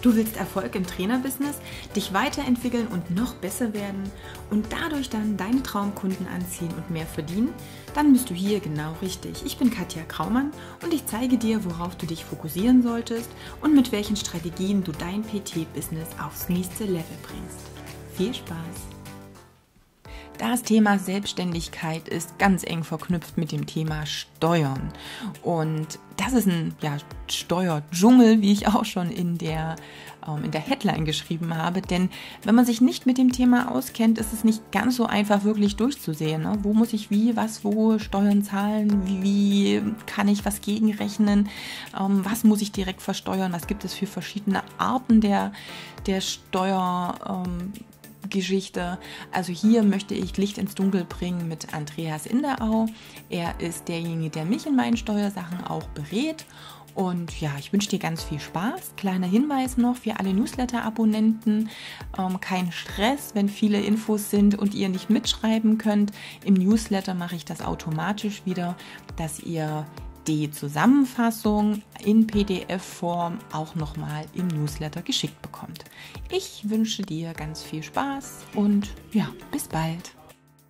Du willst Erfolg im Trainerbusiness, dich weiterentwickeln und noch besser werden und dadurch dann deine Traumkunden anziehen und mehr verdienen? Dann bist du hier genau richtig. Ich bin Katja Kraumann und ich zeige dir, worauf du dich fokussieren solltest und mit welchen Strategien du dein PT-Business aufs nächste Level bringst. Viel Spaß! Das Thema Selbstständigkeit ist ganz eng verknüpft mit dem Thema Steuern. Und das ist ein ja, Steuerdschungel, wie ich auch schon in der, ähm, in der Headline geschrieben habe. Denn wenn man sich nicht mit dem Thema auskennt, ist es nicht ganz so einfach wirklich durchzusehen. Ne? Wo muss ich wie, was, wo Steuern zahlen? Wie, kann ich was gegenrechnen? Ähm, was muss ich direkt versteuern? Was gibt es für verschiedene Arten der, der Steuer? Ähm, Geschichte. Also hier möchte ich Licht ins Dunkel bringen mit Andreas Inderau. Er ist derjenige, der mich in meinen Steuersachen auch berät. Und ja, ich wünsche dir ganz viel Spaß. Kleiner Hinweis noch für alle Newsletter-Abonnenten. Ähm, kein Stress, wenn viele Infos sind und ihr nicht mitschreiben könnt. Im Newsletter mache ich das automatisch wieder, dass ihr die Zusammenfassung in PDF-Form auch nochmal im Newsletter geschickt bekommt. Ich wünsche dir ganz viel Spaß und ja, bis bald.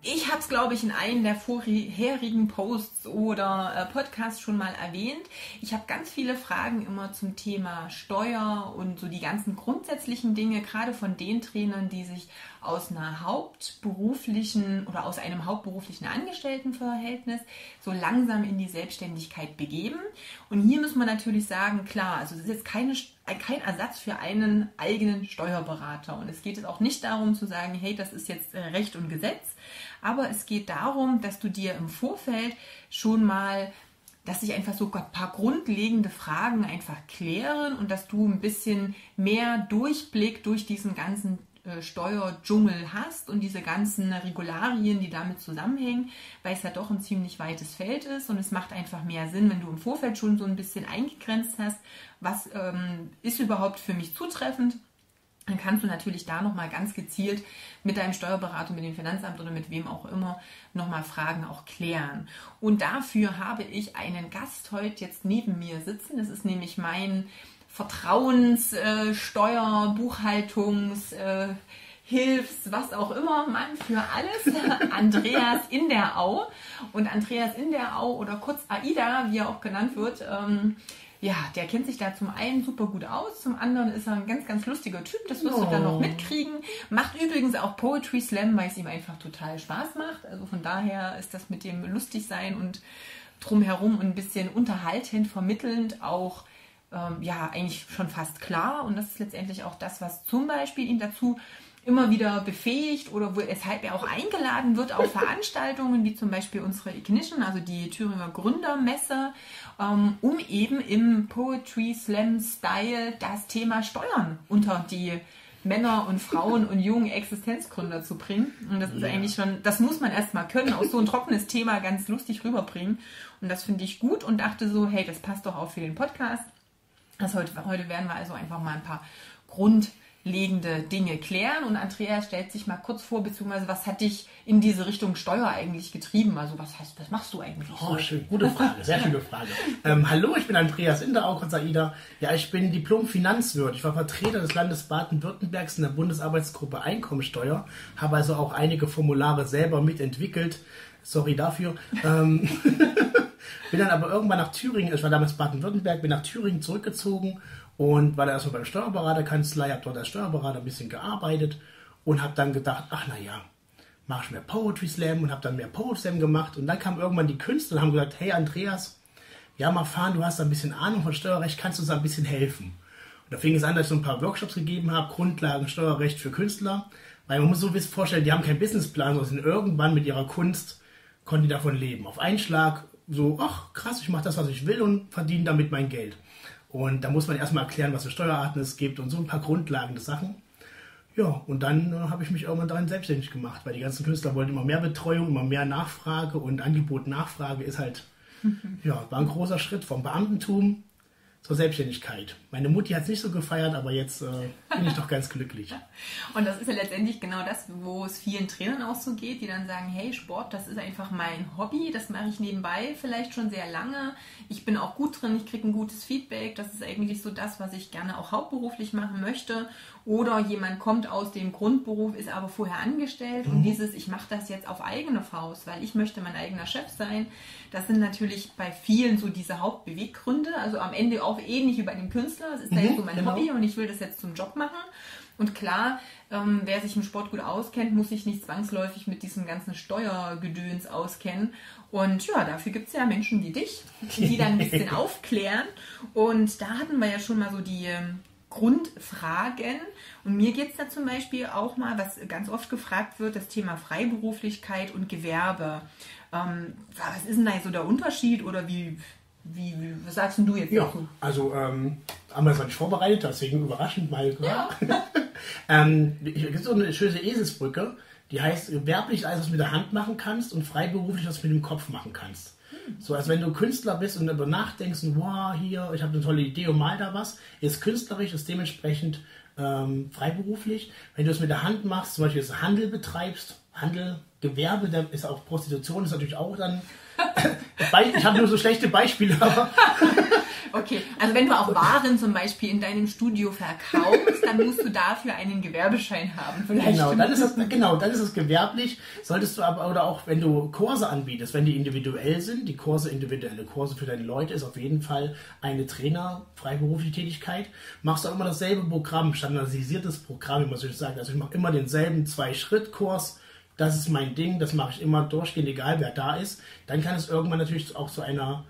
Ich habe es, glaube ich, in einem der vorherigen Posts oder äh, Podcasts schon mal erwähnt. Ich habe ganz viele Fragen immer zum Thema Steuer und so die ganzen grundsätzlichen Dinge, gerade von den Trainern, die sich aus einer hauptberuflichen oder aus einem hauptberuflichen Angestelltenverhältnis so langsam in die Selbstständigkeit begeben. Und hier muss man natürlich sagen, klar, also es ist jetzt keine kein Ersatz für einen eigenen Steuerberater. Und es geht jetzt auch nicht darum zu sagen, hey, das ist jetzt äh, Recht und Gesetz, aber es geht darum, dass du dir im Vorfeld schon mal dass sich einfach so ein paar grundlegende Fragen einfach klären und dass du ein bisschen mehr Durchblick durch diesen ganzen äh, Steuerdschungel hast und diese ganzen Regularien, die damit zusammenhängen, weil es ja doch ein ziemlich weites Feld ist und es macht einfach mehr Sinn, wenn du im Vorfeld schon so ein bisschen eingegrenzt hast, was ähm, ist überhaupt für mich zutreffend dann kannst du natürlich da nochmal ganz gezielt mit deinem Steuerberater, mit dem Finanzamt oder mit wem auch immer nochmal Fragen auch klären. Und dafür habe ich einen Gast heute jetzt neben mir sitzen. Das ist nämlich mein Vertrauenssteuer, äh, Buchhaltungs, äh, Hilfs, was auch immer, Mann für alles, Andreas in der Au. Und Andreas in der Au oder kurz AIDA, wie er auch genannt wird, ähm, ja, der kennt sich da zum einen super gut aus, zum anderen ist er ein ganz, ganz lustiger Typ, das wirst oh. du dann noch mitkriegen. Macht übrigens auch Poetry Slam, weil es ihm einfach total Spaß macht. Also von daher ist das mit dem lustig sein und drumherum ein bisschen unterhaltend, vermittelnd auch ähm, ja eigentlich schon fast klar. Und das ist letztendlich auch das, was zum Beispiel ihn dazu immer wieder befähigt oder weshalb er auch eingeladen wird auf Veranstaltungen wie zum Beispiel unsere Ignition, also die Thüringer Gründermesse, um eben im Poetry Slam Style das Thema Steuern unter die Männer und Frauen und jungen Existenzgründer zu bringen. Und das ist ja. eigentlich schon, das muss man erstmal können, auch so ein trockenes Thema ganz lustig rüberbringen. Und das finde ich gut und dachte so, hey, das passt doch auch für den Podcast. Das heute, heute werden wir also einfach mal ein paar Grund grundlegende Dinge klären. Und Andrea stellt sich mal kurz vor, beziehungsweise was hat dich in diese Richtung Steuer eigentlich getrieben? Also was heißt, was machst du eigentlich? Oh, so? schön, gute Frage, sehr schöne Frage. ähm, hallo, ich bin Andreas Inderau von Saida. Ja, ich bin Diplom-Finanzwirt. Ich war Vertreter des Landes Baden-Württembergs in der Bundesarbeitsgruppe Einkommensteuer, habe also auch einige Formulare selber mitentwickelt. Sorry dafür. Ähm, bin dann aber irgendwann nach Thüringen, ich war damals Baden-Württemberg, bin nach Thüringen zurückgezogen und war da erstmal bei der Steuerberaterkanzlei, habe dort als Steuerberater ein bisschen gearbeitet und habe dann gedacht, ach naja, mache ich mehr Poetry Slam und habe dann mehr Poetry Slam gemacht. Und dann kamen irgendwann die Künstler und haben gesagt, hey Andreas, ja mal fahren, du hast ein bisschen Ahnung von Steuerrecht, kannst du uns ein bisschen helfen? Und da fing es an, dass ich so ein paar Workshops gegeben habe, Grundlagen Steuerrecht für Künstler. Weil man muss so vorstellen, die haben keinen Businessplan, sondern sind irgendwann mit ihrer Kunst, konnten die davon leben. Auf einen Schlag so, ach krass, ich mache das, was ich will und verdiene damit mein Geld. Und da muss man erstmal erklären, was für Steuerarten es gibt und so ein paar grundlegende Sachen. Ja, und dann äh, habe ich mich irgendwann daran selbstständig gemacht, weil die ganzen Künstler wollten immer mehr Betreuung, immer mehr Nachfrage und Angebot Nachfrage ist halt, ja, war ein großer Schritt vom Beamtentum zur Selbstständigkeit. Meine Mutti hat es nicht so gefeiert, aber jetzt äh, bin ich doch ganz glücklich. Und das ist ja letztendlich genau das, wo es vielen Trainern auch so geht, die dann sagen, hey, Sport, das ist einfach mein Hobby, das mache ich nebenbei vielleicht schon sehr lange. Ich bin auch gut drin, ich kriege ein gutes Feedback, das ist eigentlich so das, was ich gerne auch hauptberuflich machen möchte. Oder jemand kommt aus dem Grundberuf, ist aber vorher angestellt mhm. und dieses, ich mache das jetzt auf eigene Faust, weil ich möchte mein eigener Chef sein. Das sind natürlich bei vielen so diese Hauptbeweggründe. Also am Ende auch ähnlich wie bei dem Künstler. Es ist mhm, jetzt so mein genau. Hobby und ich will das jetzt zum Job machen. Und klar, ähm, wer sich im Sport gut auskennt, muss sich nicht zwangsläufig mit diesem ganzen Steuergedöns auskennen. Und ja, dafür gibt es ja Menschen wie dich, die dann ein bisschen aufklären. Und da hatten wir ja schon mal so die ähm, Grundfragen. Und mir geht es da zum Beispiel auch mal, was ganz oft gefragt wird, das Thema Freiberuflichkeit und Gewerbe. Ähm, was ist denn da so der Unterschied oder wie, wie, wie was sagst du jetzt ja, dazu? Also ähm, haben wir das nicht vorbereitet, deswegen überraschend mal Ja. ähm, es gibt so eine schöne Eselsbrücke, die heißt gewerblich alles, was du mit der Hand machen kannst und freiberuflich, was du mit dem Kopf machen kannst. So, als wenn du Künstler bist und darüber nachdenkst, wow, hier, ich habe eine tolle Idee und mal da was, ist künstlerisch, ist dementsprechend ähm, freiberuflich. Wenn du es mit der Hand machst, zum Beispiel Handel betreibst, Handel, Gewerbe, da ist auch Prostitution, ist natürlich auch dann. Ich habe nur so schlechte Beispiele, aber Okay, also wenn du auch Waren zum Beispiel in deinem Studio verkaufst, dann musst du dafür einen Gewerbeschein haben. Vielleicht. Genau, dann ist es genau, dann ist es gewerblich. Solltest du aber oder auch wenn du Kurse anbietest, wenn die individuell sind, die Kurse individuelle Kurse für deine Leute ist auf jeden Fall eine Trainer freiberufliche Tätigkeit. Machst du auch immer dasselbe Programm, standardisiertes Programm, wie man so sagt. Also ich mache immer denselben zwei Schritt Kurs das ist mein Ding, das mache ich immer durchgehend, egal wer da ist, dann kann es irgendwann natürlich auch zu einer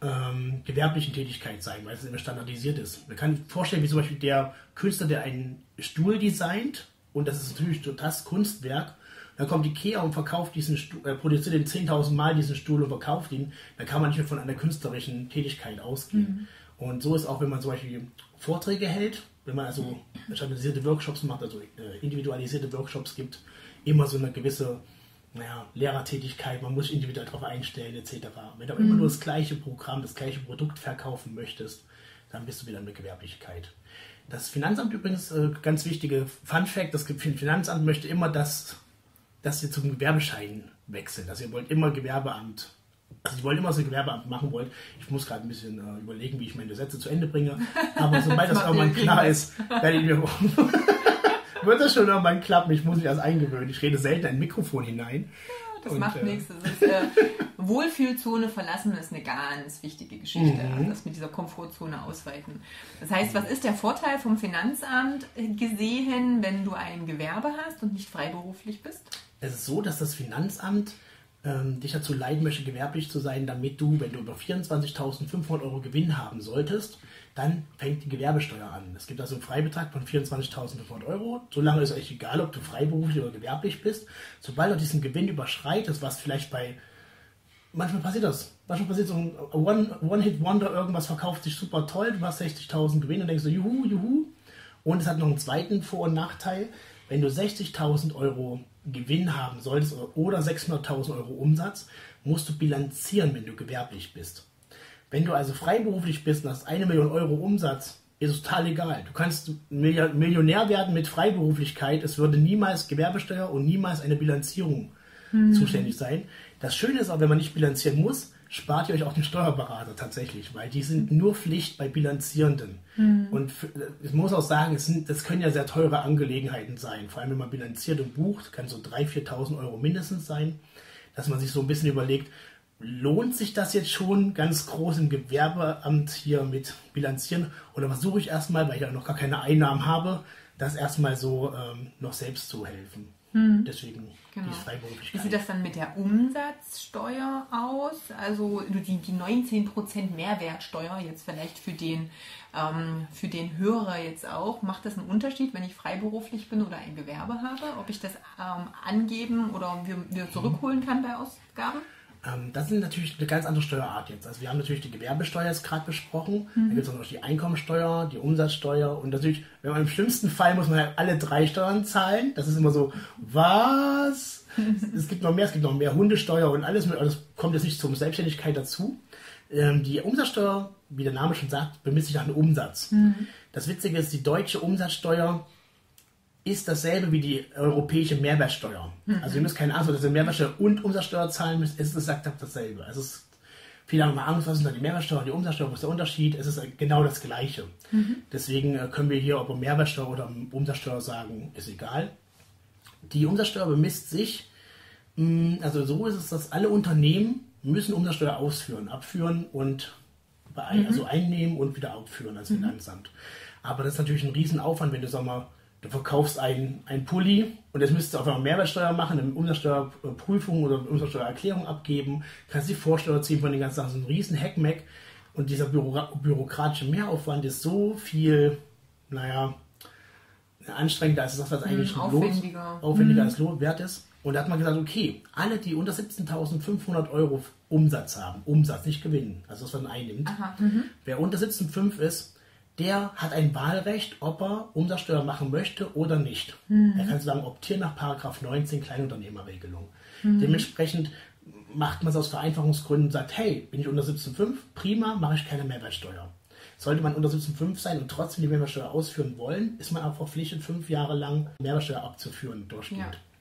ähm, gewerblichen Tätigkeit sein, weil es immer standardisiert ist. Man kann vorstellen, wie zum Beispiel der Künstler, der einen Stuhl designt, und das ist natürlich das Kunstwerk, dann kommt Ikea und verkauft diesen Stuhl, äh, produziert den 10.000 Mal diesen Stuhl und verkauft ihn, dann kann man nicht mehr von einer künstlerischen Tätigkeit ausgehen. Mhm. Und so ist auch, wenn man zum Beispiel Vorträge hält, wenn man also standardisierte Workshops macht, also äh, individualisierte Workshops gibt, immer so eine gewisse naja, Lehrertätigkeit, man muss sich individuell darauf einstellen, etc. Wenn du mhm. immer nur das gleiche Programm, das gleiche Produkt verkaufen möchtest, dann bist du wieder in der Gewerblichkeit. Das Finanzamt übrigens, äh, ganz wichtige Fun Fact, das Finanzamt möchte immer, dass, dass ihr zum Gewerbeschein wechselt. Also ihr wollt immer Gewerbeamt, also ihr wollt immer so ein Gewerbeamt machen wollt. Ich muss gerade ein bisschen äh, überlegen, wie ich meine Sätze zu Ende bringe. Aber sobald das, das irgendwann klar ist, werde ich mir wird das schon irgendwann klappen. Ich muss mich erst eingewöhnen. Ich rede selten ein Mikrofon hinein. Das und, macht äh, nichts. Das ist, äh, Wohlfühlzone verlassen ist eine ganz wichtige Geschichte. Mhm. Also das mit dieser Komfortzone ausweiten. Das heißt, was ist der Vorteil vom Finanzamt gesehen, wenn du ein Gewerbe hast und nicht freiberuflich bist? Es ist so, dass das Finanzamt ähm, dich dazu leiden möchte, gewerblich zu sein, damit du, wenn du über 24.500 Euro Gewinn haben solltest, dann fängt die Gewerbesteuer an. Es gibt also einen Freibetrag von 24.500 Euro. Solange ist es euch egal, ob du freiberuflich oder gewerblich bist. Sobald du diesen Gewinn überschreitest, was vielleicht bei manchmal passiert das. Manchmal passiert so ein One-Hit-Wonder, irgendwas verkauft sich super toll, du hast 60.000 Gewinn und denkst so, juhu, juhu. Und es hat noch einen zweiten Vor- und Nachteil. Wenn du 60.000 Euro Gewinn haben solltest oder 600.000 Euro Umsatz, musst du bilanzieren, wenn du gewerblich bist. Wenn du also freiberuflich bist und hast eine Million Euro Umsatz, ist es total egal. Du kannst Millionär werden mit Freiberuflichkeit. Es würde niemals Gewerbesteuer und niemals eine Bilanzierung hm. zuständig sein. Das Schöne ist auch, wenn man nicht bilanzieren muss, spart ihr euch auch den Steuerberater tatsächlich, weil die sind nur Pflicht bei Bilanzierenden. Mhm. Und ich muss auch sagen, es sind, das können ja sehr teure Angelegenheiten sein. Vor allem, wenn man bilanziert und bucht, kann so 3.000, 4.000 Euro mindestens sein, dass man sich so ein bisschen überlegt, lohnt sich das jetzt schon ganz groß im Gewerbeamt hier mit bilanzieren oder versuche ich erstmal, weil ich ja noch gar keine Einnahmen habe, das erstmal so ähm, noch selbst zu helfen. Hm. Deswegen genau. die Freiberuflichkeit. Wie sieht das dann mit der Umsatzsteuer aus? Also die, die 19% Mehrwertsteuer jetzt vielleicht für den, ähm, für den Hörer jetzt auch. Macht das einen Unterschied, wenn ich freiberuflich bin oder ein Gewerbe habe? Ob ich das ähm, angeben oder wir, wir zurückholen kann bei Ausgaben? Ähm, das ist natürlich eine ganz andere Steuerart jetzt. Also wir haben natürlich die Gewerbesteuer jetzt gerade besprochen. Mhm. Da gibt es auch noch die Einkommensteuer, die Umsatzsteuer und natürlich, wenn man im schlimmsten Fall muss man halt alle drei Steuern zahlen. Das ist immer so, was? es gibt noch mehr, es gibt noch mehr Hundesteuer und alles. Das kommt jetzt nicht zur Selbstständigkeit dazu. Ähm, die Umsatzsteuer wie der Name schon sagt, bemisst sich nach dem Umsatz. Mhm. Das Witzige ist, die deutsche Umsatzsteuer ist dasselbe wie die europäische Mehrwertsteuer. Mhm. Also ihr müsst keine Angst haben, dass ihr Mehrwertsteuer und Umsatzsteuer zahlen müsst. Es ist exakt dasselbe. Es ist Viele haben Angst, was ist denn die Mehrwertsteuer und die Umsatzsteuer, was ist der Unterschied? Es ist genau das Gleiche. Mhm. Deswegen äh, können wir hier, ob wir Mehrwertsteuer oder Umsatzsteuer sagen, ist egal. Die Umsatzsteuer bemisst sich, mm, also so ist es, dass alle Unternehmen müssen Umsatzsteuer ausführen, abführen und bei, mhm. also einnehmen und wieder abführen als mhm. Finanzamt. Aber das ist natürlich ein Riesenaufwand, wenn du sag mal, du verkaufst einen, einen Pulli und jetzt müsstest du auf einmal Mehrwertsteuer machen, eine Umsatzsteuerprüfung oder Umsatzsteuererklärung abgeben, kannst die Vorsteuer ziehen von den ganzen Sachen, so ein riesen Hackmack und dieser Büro bürokratische Mehraufwand ist so viel, naja, anstrengender als das, was eigentlich hm, aufwendiger, aufwendiger hm. als Lohn wert ist. Und da hat man gesagt, okay, alle, die unter 17.500 Euro Umsatz haben, Umsatz, nicht Gewinn, also was man einnimmt, mhm. wer unter 17,5 ist, der hat ein Wahlrecht, ob er Umsatzsteuer machen möchte oder nicht. Mhm. Er kann sozusagen optieren nach Paragraph 19 Kleinunternehmerregelung. Mhm. Dementsprechend macht man es aus Vereinfachungsgründen und sagt, hey, bin ich unter 17,5, prima, mache ich keine Mehrwertsteuer. Sollte man unter 17,5 sein und trotzdem die Mehrwertsteuer ausführen wollen, ist man auch verpflichtet, fünf Jahre lang Mehrwertsteuer abzuführen durchgehend. Ja.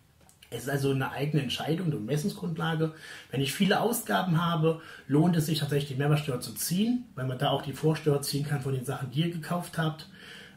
Es ist also eine eigene Entscheidung, eine Messungsgrundlage. Wenn ich viele Ausgaben habe, lohnt es sich tatsächlich die Mehrwertsteuer zu ziehen, weil man da auch die Vorsteuer ziehen kann von den Sachen, die ihr gekauft habt.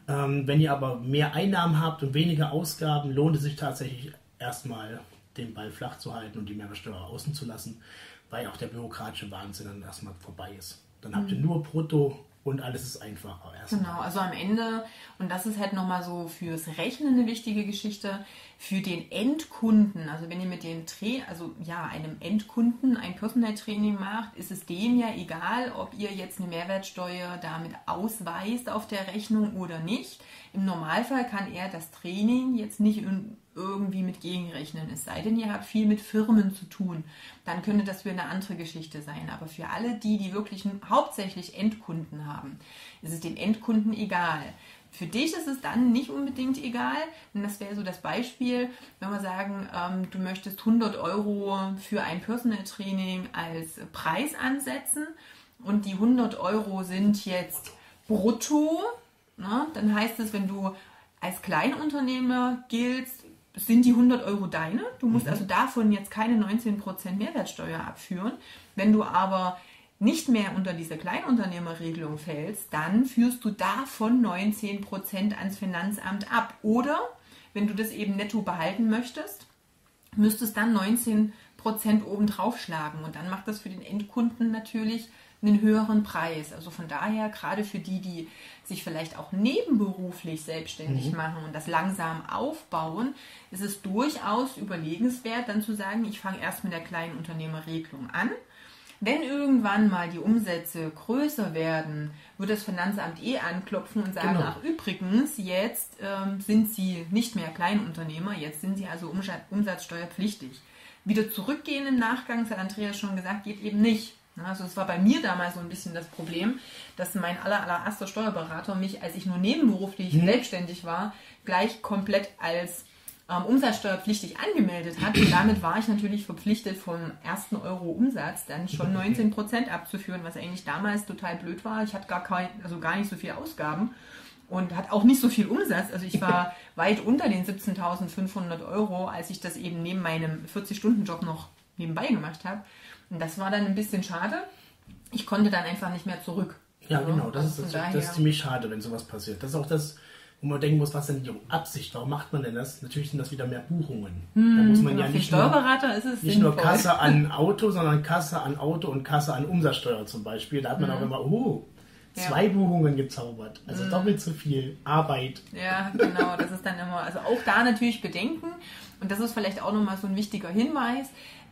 Ähm, wenn ihr aber mehr Einnahmen habt und weniger Ausgaben, lohnt es sich tatsächlich erstmal den Ball flach zu halten und die Mehrwertsteuer außen zu lassen, weil auch der bürokratische Wahnsinn dann erstmal vorbei ist. Dann mhm. habt ihr mhm. nur Brutto und alles ist einfacher. Erstmal. Genau, also am Ende, und das ist halt nochmal so fürs Rechnen eine wichtige Geschichte, für den Endkunden, also wenn ihr mit dem Tra also ja, einem Endkunden ein Personal Training macht, ist es dem ja egal, ob ihr jetzt eine Mehrwertsteuer damit ausweist auf der Rechnung oder nicht. Im Normalfall kann er das Training jetzt nicht irgendwie mit gegenrechnen. Es sei denn, ihr habt viel mit Firmen zu tun. Dann könnte das für eine andere Geschichte sein. Aber für alle die, die wirklich hauptsächlich Endkunden haben, ist es den Endkunden egal. Für dich ist es dann nicht unbedingt egal, denn das wäre so das Beispiel, wenn wir sagen, ähm, du möchtest 100 Euro für ein Personal Training als Preis ansetzen und die 100 Euro sind jetzt brutto, ne, dann heißt es, wenn du als Kleinunternehmer giltst, sind die 100 Euro deine. Du musst mhm. also davon jetzt keine 19% Mehrwertsteuer abführen. Wenn du aber nicht mehr unter diese Kleinunternehmerregelung fällst, dann führst du davon 19% ans Finanzamt ab. Oder wenn du das eben netto behalten möchtest, müsstest dann 19% obendrauf schlagen. Und dann macht das für den Endkunden natürlich einen höheren Preis. Also von daher, gerade für die, die sich vielleicht auch nebenberuflich selbstständig mhm. machen und das langsam aufbauen, ist es durchaus überlegenswert, dann zu sagen, ich fange erst mit der kleinen Unternehmerregelung an. Wenn irgendwann mal die Umsätze größer werden, wird das Finanzamt eh anklopfen und sagen, genau. ach übrigens, jetzt ähm, sind Sie nicht mehr Kleinunternehmer, jetzt sind Sie also umsatzsteuerpflichtig. Wieder zurückgehen im Nachgang, das hat Andreas schon gesagt, geht eben nicht. Also es war bei mir damals so ein bisschen das Problem, dass mein aller, allererster Steuerberater mich, als ich nur nebenberuflich mhm. selbstständig war, gleich komplett als ähm, umsatzsteuerpflichtig angemeldet hat. Und damit war ich natürlich verpflichtet, vom ersten Euro Umsatz dann schon 19 Prozent abzuführen, was eigentlich damals total blöd war. Ich hatte gar, kein, also gar nicht so viel Ausgaben und hat auch nicht so viel Umsatz. Also ich war weit unter den 17.500 Euro, als ich das eben neben meinem 40-Stunden-Job noch nebenbei gemacht habe. Und das war dann ein bisschen schade. Ich konnte dann einfach nicht mehr zurück. Ja, genau. Das, also ist, das, das ist ziemlich schade, wenn sowas passiert. Das ist auch das, wo man denken muss, was denn die Absicht? Warum macht man denn das? Natürlich sind das wieder mehr Buchungen. Hm, da muss man ja nicht, Steuerberater nur, ist es nicht nur Kasse an Auto, sondern Kasse an Auto und Kasse an Umsatzsteuer zum Beispiel. Da hat man hm. auch immer, oh, zwei ja. Buchungen gezaubert. Also hm. doppelt so viel Arbeit. Ja, genau. Das ist dann immer, also auch da natürlich bedenken. Und das ist vielleicht auch nochmal so ein wichtiger Hinweis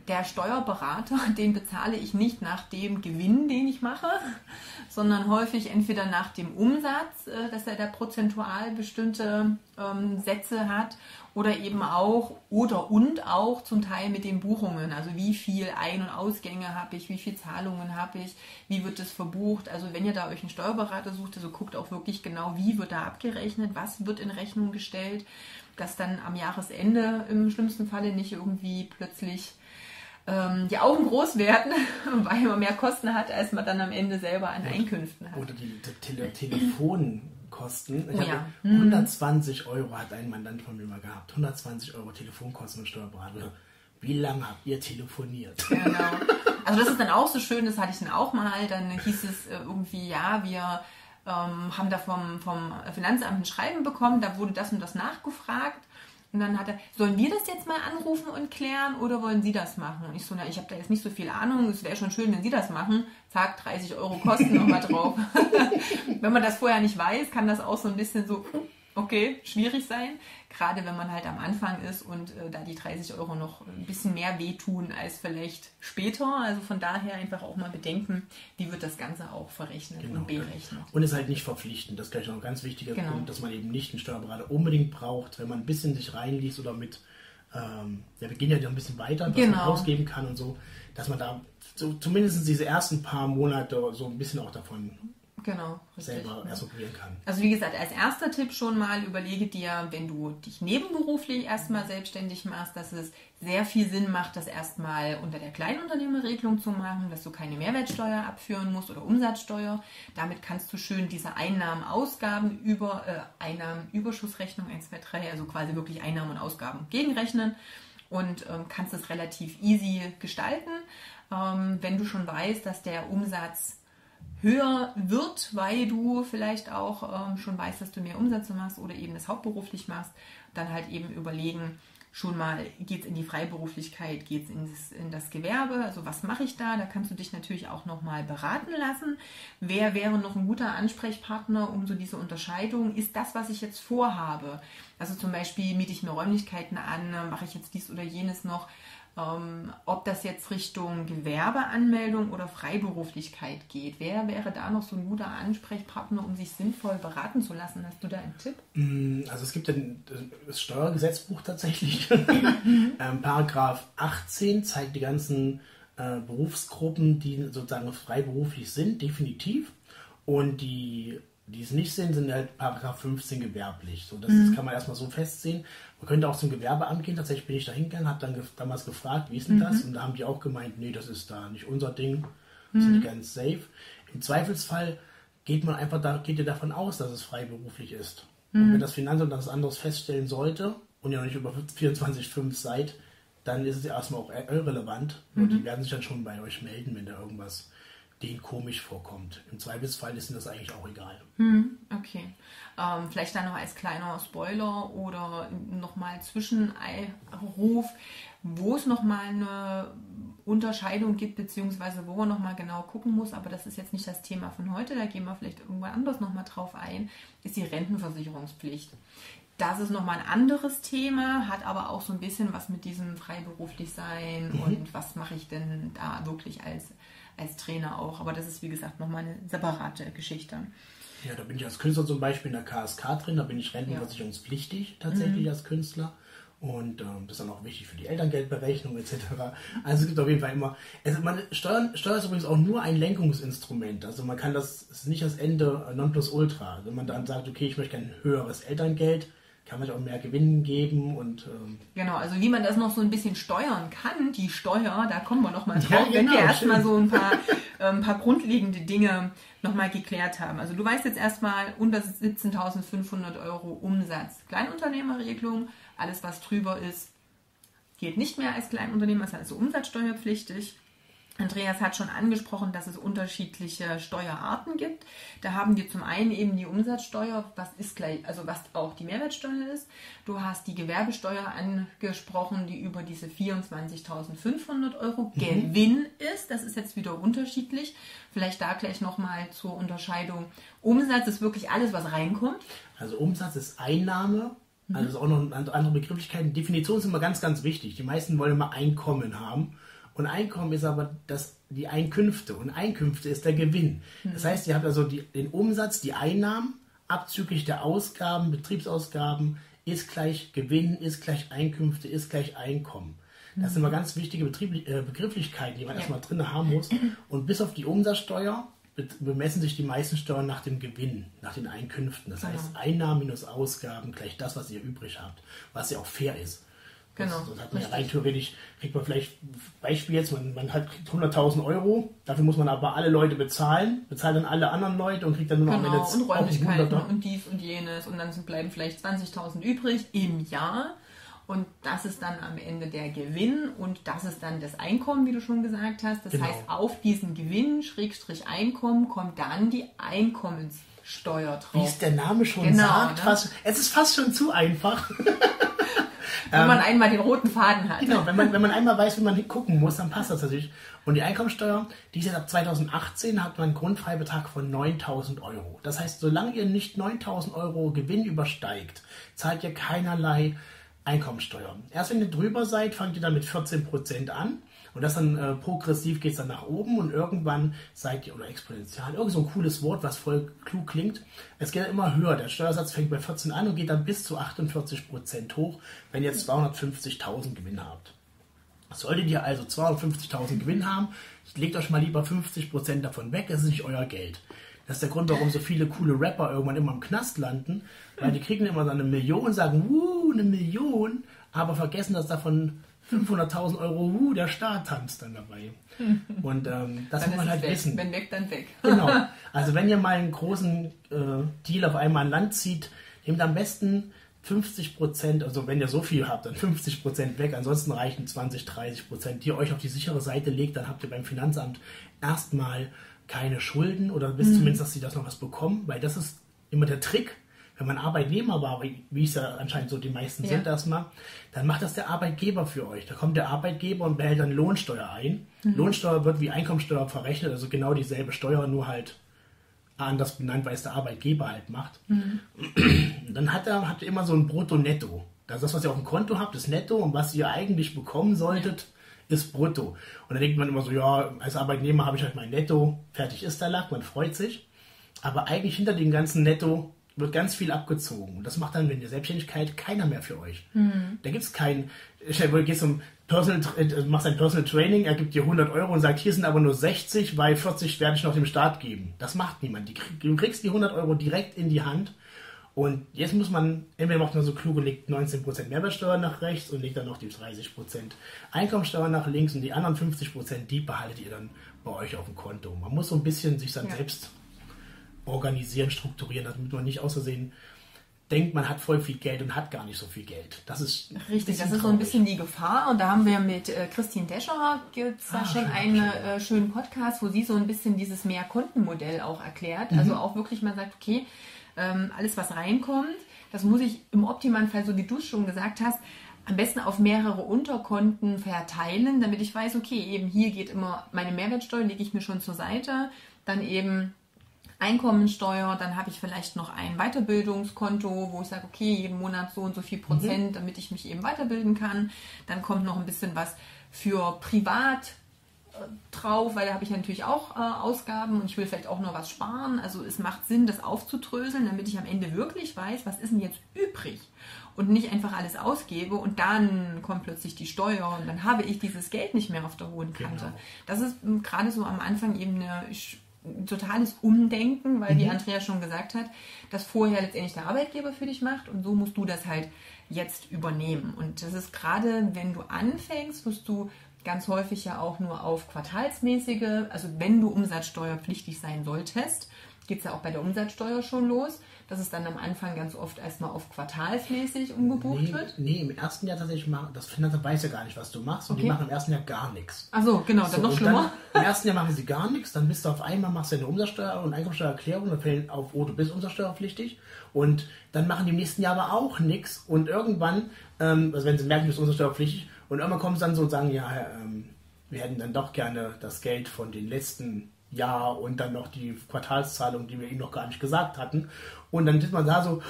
der Steuerberater, den bezahle ich nicht nach dem Gewinn, den ich mache, sondern häufig entweder nach dem Umsatz, äh, dass er da prozentual bestimmte ähm, Sätze hat oder eben auch oder und auch zum Teil mit den Buchungen. Also wie viel Ein- und Ausgänge habe ich, wie viel Zahlungen habe ich, wie wird das verbucht. Also wenn ihr da euch einen Steuerberater sucht, also guckt auch wirklich genau, wie wird da abgerechnet, was wird in Rechnung gestellt, dass dann am Jahresende im schlimmsten Falle nicht irgendwie plötzlich ähm, die Augen groß werden, weil man mehr Kosten hat, als man dann am Ende selber an Einkünften hat. Oder die, die Tele Telefonkosten. Ich Oh ja. 120 Euro hat ein Mandant von mir mal gehabt. 120 Euro Telefonkosten und Steuerberater. Wie lange habt ihr telefoniert? Genau. Also das ist dann auch so schön, das hatte ich dann auch mal. Dann hieß es äh, irgendwie, ja, wir ähm, haben da vom, vom Finanzamt ein Schreiben bekommen, da wurde das und das nachgefragt. Und dann hat er, sollen wir das jetzt mal anrufen und klären oder wollen Sie das machen? Und ich so, na, ich habe da jetzt nicht so viel Ahnung, es wäre schon schön, wenn Sie das machen. Zack, 30 Euro Kosten nochmal drauf. wenn man das vorher nicht weiß, kann das auch so ein bisschen so, okay, schwierig sein. Gerade wenn man halt am Anfang ist und äh, da die 30 Euro noch ein bisschen mehr wehtun als vielleicht später. Also von daher einfach auch mal bedenken, wie wird das Ganze auch verrechnet und berechnet. Und ist halt nicht verpflichtend. Das ist gleich noch ein ganz wichtiger Genau. Punkt, dass man eben nicht einen Steuerberater unbedingt braucht, wenn man ein bisschen sich reinliest oder mit, ähm, ja, wir gehen ja noch ein bisschen weiter, was man Genau. ausgeben kann und so, dass man da so, zumindest diese ersten paar Monate so ein bisschen auch davon Genau, richtig. selber probieren kann. Also wie gesagt, als erster Tipp schon mal überlege dir, wenn du dich nebenberuflich erstmal selbstständig machst, dass es sehr viel Sinn macht, das erstmal unter der Kleinunternehmerregelung zu machen, dass du keine Mehrwertsteuer abführen musst oder Umsatzsteuer. Damit kannst du schön diese Einnahmen, Ausgaben über äh, Einnahmen, Überschussrechnung 1, 2, 3, also quasi wirklich Einnahmen und Ausgaben gegenrechnen und ähm, kannst es relativ easy gestalten. Ähm, wenn du schon weißt, dass der Umsatz höher wird, weil du vielleicht auch ähm, schon weißt, dass du mehr Umsätze machst oder eben das hauptberuflich machst, dann halt eben überlegen, schon mal, geht es in die Freiberuflichkeit, geht es in in das Gewerbe, also was mache ich da? Da kannst du dich natürlich auch nochmal beraten lassen. Wer wäre noch ein guter Ansprechpartner, um so diese Unterscheidung, ist das, was ich jetzt vorhabe? Also zum Beispiel miete ich mir Räumlichkeiten an, mache ich jetzt dies oder jenes noch, ähm, ob das jetzt Richtung Gewerbeanmeldung oder Freiberuflichkeit geht. Wer wäre da noch so ein guter Ansprechpartner, um sich sinnvoll beraten zu lassen? Hast du da einen Tipp? Also es gibt das Steuergesetzbuch tatsächlich. ähm, Paragraph 18 zeigt die ganzen äh, Berufsgruppen, die sozusagen freiberuflich sind, definitiv. Und die, die es nicht sind, sind halt Paragraph 15 gewerblich. So, das ist, kann man erstmal so festsehen. Man könnte auch zum Gewerbeamt gehen. Tatsächlich bin ich da hingegangen, habe dann gef damals gefragt, wie ist denn das? Und da haben die auch gemeint, nee, das ist da nicht unser Ding. Sind die ganz safe. Im Zweifelsfall geht man einfach da, geht ihr davon aus, dass es freiberuflich ist. Und wenn das Finanzamt das anderes feststellen sollte und ihr noch nicht über 24,5 seid, dann ist es ja erstmal auch irrelevant. Und die werden sich dann schon bei euch melden, wenn da irgendwas denen komisch vorkommt. Im Zweifelsfall ist ihnen das eigentlich auch egal. Okay. Ähm, vielleicht dann noch als kleiner Spoiler oder nochmal Zwischenruf, wo es nochmal eine Unterscheidung gibt, beziehungsweise wo man nochmal genau gucken muss, aber das ist jetzt nicht das Thema von heute, da gehen wir vielleicht irgendwann anders nochmal drauf ein, ist die Rentenversicherungspflicht. Das ist nochmal ein anderes Thema, hat aber auch so ein bisschen was mit diesem freiberuflich sein und was mache ich denn da wirklich als, als Trainer auch. Aber das ist, wie gesagt, nochmal eine separate Geschichte. Ja, da bin ich als Künstler zum Beispiel in der KSK drin, da bin ich rentenversicherungspflichtig tatsächlich als Künstler. Und ähm, das ist dann auch wichtig für die Elterngeldberechnung etc. Also es gibt auf jeden Fall immer. Also man, Steuern, Steuer ist übrigens auch nur ein Lenkungsinstrument. Also man kann das, es ist nicht das Ende äh, Nonplusultra. Wenn man dann sagt, okay, ich möchte ein höheres Elterngeld, kann man auch mehr Gewinn geben und ähm, Genau, also wie man das noch so ein bisschen steuern kann, die Steuer, da kommen wir nochmal drauf, Ja, wenn genau, wir erstmal schön. so ein paar, äh, ein paar grundlegende Dinge nochmal geklärt haben. Also du weißt jetzt erstmal unter 17.500 Euro Umsatz Kleinunternehmerregelung, alles was drüber ist, gilt nicht mehr als Kleinunternehmer, ist also umsatzsteuerpflichtig. Andreas hat schon angesprochen, dass es unterschiedliche Steuerarten gibt. Da haben wir zum einen eben die Umsatzsteuer, was ist gleich, also was auch die Mehrwertsteuer ist. Du hast die Gewerbesteuer angesprochen, die über diese 24.500 Euro Gewinn ist. Das ist jetzt wieder unterschiedlich. Vielleicht da gleich nochmal zur Unterscheidung. Umsatz ist wirklich alles, was reinkommt. Also Umsatz ist Einnahme, also ist auch noch eine andere Begrifflichkeiten. Definition ist immer ganz, ganz wichtig. Die meisten wollen immer Einkommen haben. Und Einkommen ist aber das, die Einkünfte. Und Einkünfte ist der Gewinn. Das heißt, ihr habt also die, den Umsatz, die Einnahmen, abzüglich der Ausgaben, Betriebsausgaben, ist gleich Gewinn, ist gleich Einkünfte, ist gleich Einkommen. Das sind immer ganz wichtige Betriebli äh, Begrifflichkeiten, die man Ja. erstmal drin haben muss. Und bis auf die Umsatzsteuer be- bemessen sich die meisten Steuern nach dem Gewinn, nach den Einkünften. Das heißt, Einnahmen minus Ausgaben gleich das, was ihr übrig habt, was ja auch fair ist. Genau. Das, das hat man ja rein theoretisch, kriegt man vielleicht, Beispiel jetzt, man, man hat 100.000 Euro, dafür muss man aber alle Leute bezahlen, bezahlt dann alle anderen Leute und kriegt dann nur noch Genau, am und Räumlichkeiten 100er. und dies und jenes und dann sind- bleiben vielleicht 20.000 übrig im Jahr und das ist dann am Ende der Gewinn und das ist dann das Einkommen, wie du schon gesagt hast. Das Genau. heißt, auf diesen Gewinn, Schrägstrich Einkommen, kommt dann die Einkommenssteuer Wie drauf. es der Name schon Genau, sagt, ne? fast, es ist fast schon zu einfach. Wenn man einmal den roten Faden hat. Genau, wenn man, wenn man einmal weiß, wie man gucken muss, dann passt das natürlich. Und die Einkommensteuer, die ist jetzt ab 2018, hat man einen Grundfreibetrag von 9000 Euro. Das heißt, solange ihr nicht 9000 Euro Gewinn übersteigt, zahlt ihr keinerlei Einkommensteuer. Erst wenn ihr drüber seid, fangt ihr dann mit 14% an. Und das dann äh, progressiv geht es dann nach oben und irgendwann seid ihr, oder exponentiell, irgend so ein cooles Wort, was voll klug klingt. Es geht dann immer höher. Der Steuersatz fängt bei 14 an und geht dann bis zu 48% hoch, wenn ihr 250.000 Gewinn habt. Solltet ihr also 250.000 Gewinn haben, legt euch mal lieber 50% davon weg, das ist nicht euer Geld. Das ist der Grund, warum so viele coole Rapper irgendwann immer im Knast landen, weil die kriegen immer dann eine Million, sagen, wuh, eine Million, aber vergessen, dass davon 500.000 Euro, wuh, der Staat tanzt dann dabei. Und ähm, das Dann muss man halt weg. wissen. Wenn weg, dann weg. Genau. Also wenn ihr mal einen großen äh, Deal auf einmal an Land zieht, nehmt am besten 50 Prozent, also wenn ihr so viel habt, dann 50 Prozent weg. Ansonsten reichen 20, 30 Prozent, die ihr euch auf die sichere Seite legt. Dann habt ihr beim Finanzamt erstmal keine Schulden oder wisst zumindest, dass sie das noch was bekommen, weil das ist immer der Trick. Wenn man Arbeitnehmer war, wie es ja anscheinend so die meisten Ja. sind erstmal, dann macht das der Arbeitgeber für euch. Da kommt der Arbeitgeber und behält dann Lohnsteuer ein. Lohnsteuer wird wie Einkommensteuer verrechnet, also genau dieselbe Steuer, nur halt anders benannt, weil es der Arbeitgeber halt macht. Dann hat er, hat er immer so ein Brutto-Netto. Das ist das, was ihr auf dem Konto habt, ist Netto und was ihr eigentlich bekommen solltet, ist Brutto. Und dann denkt man immer so, ja, als Arbeitnehmer habe ich halt mein Netto, fertig ist der Lack, man freut sich. Aber eigentlich hinter dem ganzen Netto wird ganz viel abgezogen. Und das macht dann in der Selbstständigkeit keiner mehr für euch. Da gibt es kein, stell dir vor, du gehst zum Personal, äh, machst ein Personal Training, er gibt dir 100 Euro und sagt, hier sind aber nur 60, weil 40 werde ich noch dem Staat geben. Das macht niemand. Du kriegst die 100 Euro direkt in die Hand. Und jetzt muss man, entweder macht man so klug und legt 19% Mehrwertsteuer nach rechts und legt dann noch die 30% Einkommensteuer nach links und die anderen 50%, die behaltet ihr dann bei euch auf dem Konto. Man muss so ein bisschen sich dann Ja. selbst organisieren, strukturieren, damit man nicht aus Versehen denkt, man hat voll viel Geld und hat gar nicht so viel Geld. Das ist Richtig, das ist so ein traurig. bisschen die Gefahr. Und da haben wir mit äh, Christine Descher gibt's da Ah, schon einen äh, schönen Podcast, wo sie so ein bisschen dieses Mehrkontenmodell auch erklärt. Mhm. Also auch wirklich mal sagt, okay, ähm, alles was reinkommt, das muss ich im optimalen Fall, so wie du es schon gesagt hast, am besten auf mehrere Unterkonten verteilen, damit ich weiß, okay, eben hier geht immer meine Mehrwertsteuer, lege ich mir schon zur Seite, dann eben Einkommensteuer, dann habe ich vielleicht noch ein Weiterbildungskonto, wo ich sage, okay, jeden Monat so und so viel Prozent, damit ich mich eben weiterbilden kann. Dann kommt noch ein bisschen was für privat äh, drauf, weil da habe ich natürlich auch äh, Ausgaben und ich will vielleicht auch noch was sparen. Also es macht Sinn, das aufzudröseln, damit ich am Ende wirklich weiß, was ist denn jetzt übrig und nicht einfach alles ausgebe und dann kommt plötzlich die Steuer und dann habe ich dieses Geld nicht mehr auf der hohen Kante. Genau. Das ist m, gerade so am Anfang eben eine, ein totales Umdenken, weil die Andrea schon gesagt hat, dass vorher letztendlich der Arbeitgeber für dich macht und so musst du das halt jetzt übernehmen. Und das ist gerade, wenn du anfängst, wirst du ganz häufig ja auch nur auf quartalsmäßige, also wenn du umsatzsteuerpflichtig sein solltest, geht es ja auch bei der Umsatzsteuer schon los, dass es dann am Anfang ganz oft erstmal auf quartalsmäßig umgebucht Nee, wird. nee, im ersten Jahr tatsächlich machen, das Finanzamt weiß ja gar nicht, was du machst und die Okay. machen im ersten Jahr gar nichts. Achso, genau, dann So, noch schlimmer. Dann, Im ersten Jahr machen sie gar nichts, dann bist du auf einmal, machst du eine Umsatzsteuer- und Einkommensteuererklärung, dann fällt auf, oh, du bist umsatzsteuerpflichtig. Und dann machen die im nächsten Jahr aber auch nichts. Und irgendwann, ähm, also wenn sie merken, du bist umsatzsteuerpflichtig, und irgendwann kommen sie dann so und sagen, ja, ähm, wir hätten dann doch gerne das Geld von den letzten Jahr und dann noch die Quartalszahlung, die wir ihnen noch gar nicht gesagt hatten. Und dann sitzt man da so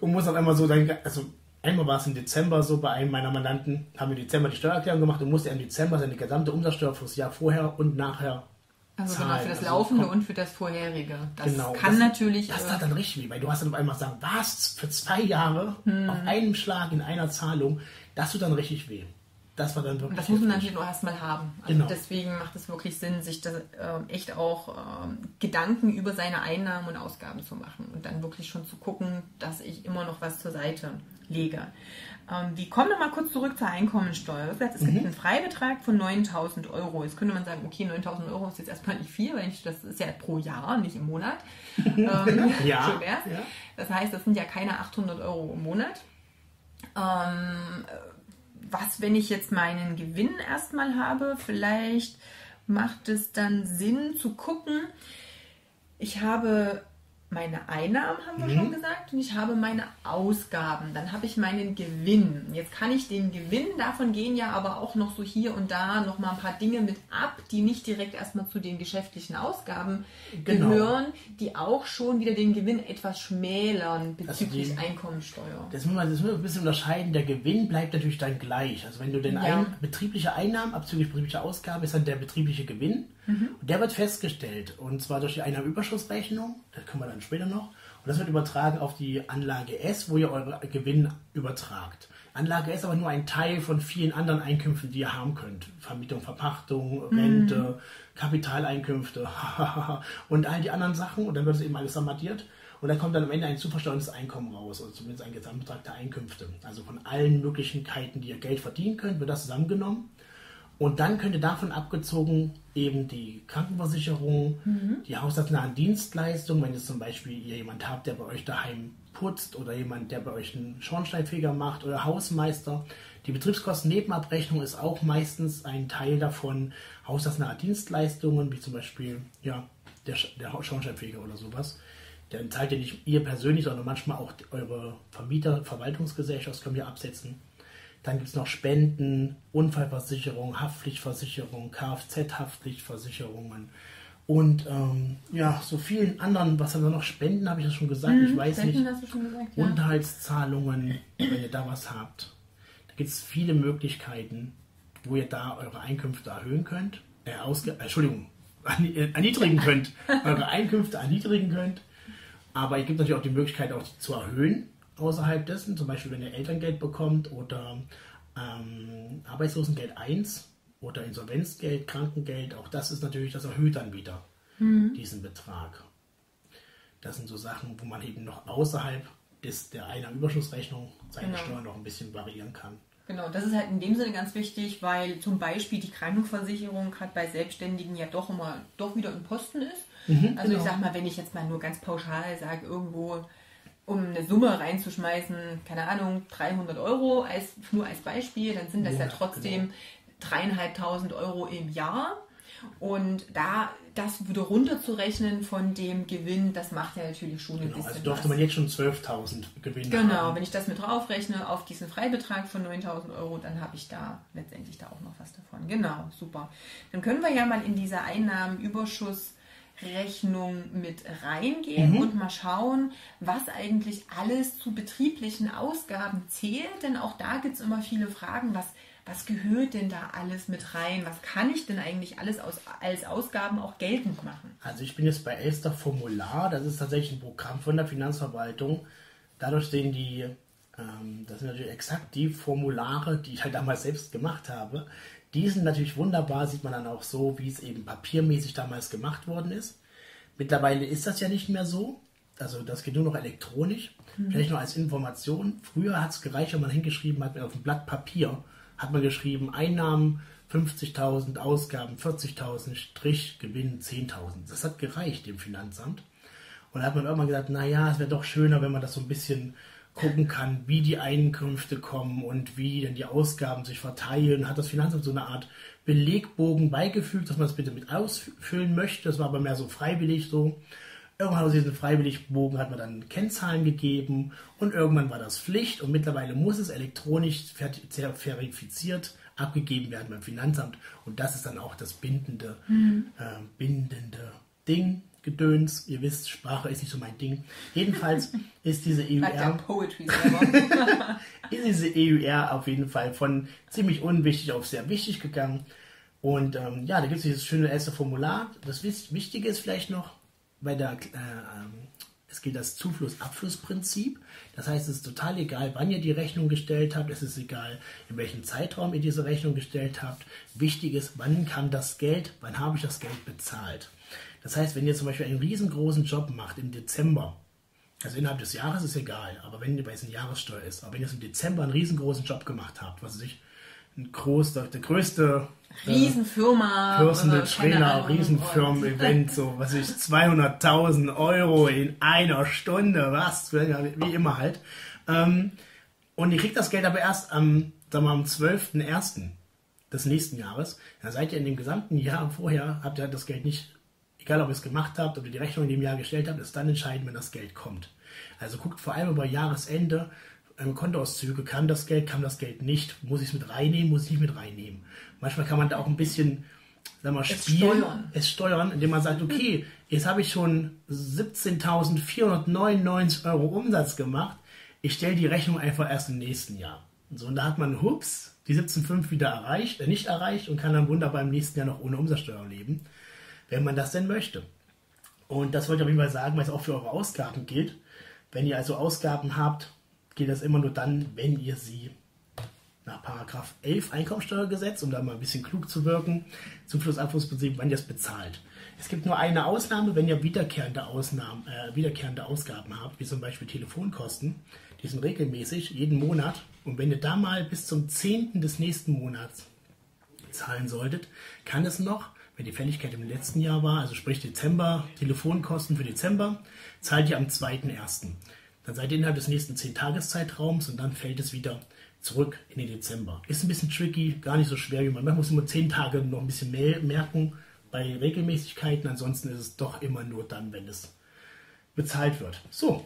und muss auf einmal so dann, also einmal war es im Dezember so, bei einem meiner Mandanten haben wir im Dezember die Steuererklärung gemacht und musste im Dezember seine gesamte Umsatzsteuer fürs Jahr vorher und nachher Also zahlen. genau, für das Also Laufende kommt- und für das Vorherige. Das Genau, kann das- natürlich. Das äh, tat dann richtig weh, weil du hast dann auf einmal sagen, was, für zwei Jahre Hm. auf einem Schlag in einer Zahlung, das tut dann richtig weh. Das war dann wirklich Und das muss man natürlich auch erstmal haben. Also Genau. deswegen macht es wirklich Sinn, sich da ähm, echt auch ähm, Gedanken über seine Einnahmen und Ausgaben zu machen und dann wirklich schon zu gucken, dass ich immer noch was zur Seite lege. Ähm, wir kommen nochmal kurz zurück zur Einkommensteuer. Es gibt mhm. einen Freibetrag von 9000 Euro. Jetzt könnte man sagen, okay, 9000 Euro ist jetzt erstmal nicht viel, weil ich, das ist ja pro Jahr, nicht im Monat. ähm, ja, ja. Das heißt, das sind ja keine 800 Euro im Monat. Ähm, was, wenn ich jetzt meinen Gewinn erstmal habe? Vielleicht macht es dann Sinn zu gucken, ich habe meine Einnahmen, haben wir mhm. schon gesagt, und ich habe meine Ausgaben. Dann habe ich meinen Gewinn. Jetzt kann ich den Gewinn, davon gehen ja aber auch noch so hier und da noch mal ein paar Dinge mit ab, die nicht direkt erstmal zu den geschäftlichen Ausgaben genau. gehören, die auch schon wieder den Gewinn etwas schmälern bezüglich also die, Einkommensteuer. Das muss, man, das muss man ein bisschen unterscheiden. Der Gewinn bleibt natürlich dann gleich. Also wenn du den ja. ein, betriebliche Einnahmen abzüglich betrieblicher Ausgabe ist dann der betriebliche Gewinn. Mhm. Und der wird festgestellt, und zwar durch die Einnahmenüberschussrechnung, das können wir dann später noch, und das wird übertragen auf die Anlage S, wo ihr eure Gewinn übertragt. Anlage S ist aber nur ein Teil von vielen anderen Einkünften, die ihr haben könnt. Vermietung, Verpachtung, Rente, mhm. Kapitaleinkünfte und all die anderen Sachen. Und dann wird es eben alles sammatiert. Und dann kommt dann am Ende ein zu versteuerndes Einkommen raus, oder zumindest ein Gesamtbetrag der Einkünfte. Also von allen Möglichkeiten, die ihr Geld verdienen könnt, wird das zusammengenommen. Und dann könnte davon abgezogen eben die Krankenversicherung, mhm. die haushaltsnahen Dienstleistungen, wenn jetzt zum Beispiel ihr jemand habt, der bei euch daheim putzt oder jemand, der bei euch einen Schornsteinfeger macht oder Hausmeister. Die Betriebskostennebenabrechnung ist auch meistens ein Teil davon, haushaltsnahe Dienstleistungen, wie zum Beispiel ja, der, der Schornsteinfeger oder sowas. Der zahlt ja nicht ihr persönlich, sondern manchmal auch eure Vermieter, Verwaltungsgesellschaft, das können wir absetzen. Dann gibt es noch Spenden, Unfallversicherung, Haftpflichtversicherung, Kfz-Haftpflichtversicherungen und ähm, ja, so vielen anderen, was haben wir noch? Spenden, habe ich das schon gesagt? Mhm, ich weiß Spenden nicht. Gesagt, ja. Unterhaltszahlungen, wenn ihr da was habt. Da gibt es viele Möglichkeiten, wo ihr da eure Einkünfte erhöhen könnt. Äh, ausge äh, Entschuldigung, erniedrigen könnt. eure Einkünfte erniedrigen könnt. Aber es gibt natürlich auch die Möglichkeit, auch zu erhöhen außerhalb dessen, zum Beispiel wenn ihr Elterngeld bekommt oder ähm, Arbeitslosengeld 1 oder Insolvenzgeld, Krankengeld, auch das ist natürlich, das erhöht dann wieder mhm. diesen Betrag. Das sind so Sachen, wo man eben noch außerhalb des, der einer Überschussrechnung seine genau. Steuern noch ein bisschen variieren kann. Genau, das ist halt in dem Sinne ganz wichtig, weil zum Beispiel die Krankenversicherung gerade bei Selbstständigen ja doch immer doch wieder im Posten ist. Mhm, also genau. ich sag mal, wenn ich jetzt mal nur ganz pauschal sage, irgendwo um eine Summe reinzuschmeißen, keine Ahnung, 300 Euro, als, nur als Beispiel, dann sind das ja, ja trotzdem genau. dreieinhalbtausend genau. Euro im Jahr. Und da das wieder runterzurechnen von dem Gewinn, das macht ja natürlich schon genau, ein bisschen. Also dürfte man jetzt schon 12.000 Gewinn Genau, haben. wenn ich das mit draufrechne auf diesen Freibetrag von 9.000 Euro, dann habe ich da letztendlich da auch noch was davon. Genau, super. Dann können wir ja mal in dieser Einnahmenüberschuss Rechnung mit reingehen mhm. und mal schauen, was eigentlich alles zu betrieblichen Ausgaben zählt. Denn auch da gibt es immer viele Fragen, was, was gehört denn da alles mit rein? Was kann ich denn eigentlich alles aus, als Ausgaben auch geltend machen? Also ich bin jetzt bei Elster Formular, das ist tatsächlich ein Programm von der Finanzverwaltung. Dadurch sehen die, ähm, das sind natürlich exakt die Formulare, die ich halt damals selbst gemacht habe, die sind natürlich wunderbar, sieht man dann auch so, wie es eben papiermäßig damals gemacht worden ist. Mittlerweile ist das ja nicht mehr so. Also das geht nur noch elektronisch. Mhm. Vielleicht noch als Information. Früher hat es gereicht, wenn man hingeschrieben hat, auf einem Blatt Papier, hat man geschrieben, Einnahmen 50.000, Ausgaben 40.000, Strich, Gewinn 10.000. Das hat gereicht dem Finanzamt. Und da hat man irgendwann gesagt, naja, es wäre doch schöner, wenn man das so ein bisschen gucken kann, wie die Einkünfte kommen und wie denn die Ausgaben sich verteilen. Hat das Finanzamt so eine Art Belegbogen beigefügt, dass man das bitte mit ausfüllen möchte. Das war aber mehr so freiwillig so. Irgendwann aus diesem Freiwilligbogen hat man dann Kennzahlen gegeben und irgendwann war das Pflicht und mittlerweile muss es elektronisch verifiziert abgegeben werden beim Finanzamt und das ist dann auch das bindende, mhm. äh, bindende Ding. Gedöns. Ihr wisst, Sprache ist nicht so mein Ding. Jedenfalls ist diese EUR. ist diese EUR auf jeden Fall von ziemlich unwichtig auf sehr wichtig gegangen. Und ähm, ja, da gibt es dieses schöne erste Formular. Das Wichtige ist vielleicht noch, bei der, äh, ähm, es gilt das Zufluss-Abflussprinzip. Das heißt, es ist total egal, wann ihr die Rechnung gestellt habt. Es ist egal, in welchem Zeitraum ihr diese Rechnung gestellt habt. Wichtig ist, wann kam das Geld, wann habe ich das Geld bezahlt. Das heißt, wenn ihr zum Beispiel einen riesengroßen Job macht im Dezember Also innerhalb des Jahres ist egal, aber wenn bei es eine Jahressteuer ist, aber wenn ihr im Dezember einen riesengroßen Job gemacht habt, was weiß ich, ein groß, der, der größte Riesenfirma, äh, Personal Trainer, Riesenfirmen-Event, so was ich, 200.000 Euro in einer Stunde, was, wie immer halt. Ähm, und ihr kriegt das Geld aber erst am, sagen wir, am 12.01. des nächsten Jahres. Dann seid ihr in dem gesamten Jahr vorher, habt ihr das Geld nicht, egal ob ihr es gemacht habt, ob ihr die Rechnung in dem Jahr gestellt habt, ist dann entscheidend, wenn das Geld kommt. Also guckt vor allem über Jahresende, ähm, Kontoauszüge, kam das Geld, kam das Geld nicht, muss ich es mit reinnehmen, muss ich nicht mit reinnehmen. Manchmal kann man da auch ein bisschen sag mal, spielen, es steuern. es steuern, indem man sagt, okay, jetzt habe ich schon 17.499 Euro Umsatz gemacht, ich stelle die Rechnung einfach erst im nächsten Jahr. Und so, und da hat man, hups, die 17,5 wieder erreicht, äh, nicht erreicht und kann dann wunderbar im nächsten Jahr noch ohne Umsatzsteuer leben, wenn man das denn möchte. Und das wollte ich auf jeden Fall sagen, weil es auch für eure Ausgaben gilt. Wenn ihr also Ausgaben habt, geht das immer nur dann, wenn ihr sie nach Paragraph 11 Einkommensteuergesetz, um da mal ein bisschen klug zu wirken, Zuflussabflussprinzip, wenn ihr es bezahlt. Es gibt nur eine Ausnahme, wenn ihr wiederkehrende, Ausnahmen, äh, wiederkehrende Ausgaben habt, wie zum Beispiel Telefonkosten. Die sind regelmäßig, jeden Monat. Und wenn ihr da mal bis zum 10. des nächsten Monats zahlen solltet, kann es noch, wenn die Fälligkeit im letzten Jahr war, also sprich Dezember, Telefonkosten für Dezember, zahlt ihr am 2.1. Dann seid ihr innerhalb des nächsten 10-Tageszeitraums und dann fällt es wieder zurück in den Dezember. Ist ein bisschen tricky, gar nicht so schwer wie man. Man muss immer 10 Tage noch ein bisschen mehr merken bei Regelmäßigkeiten. Ansonsten ist es doch immer nur dann, wenn es bezahlt wird. So,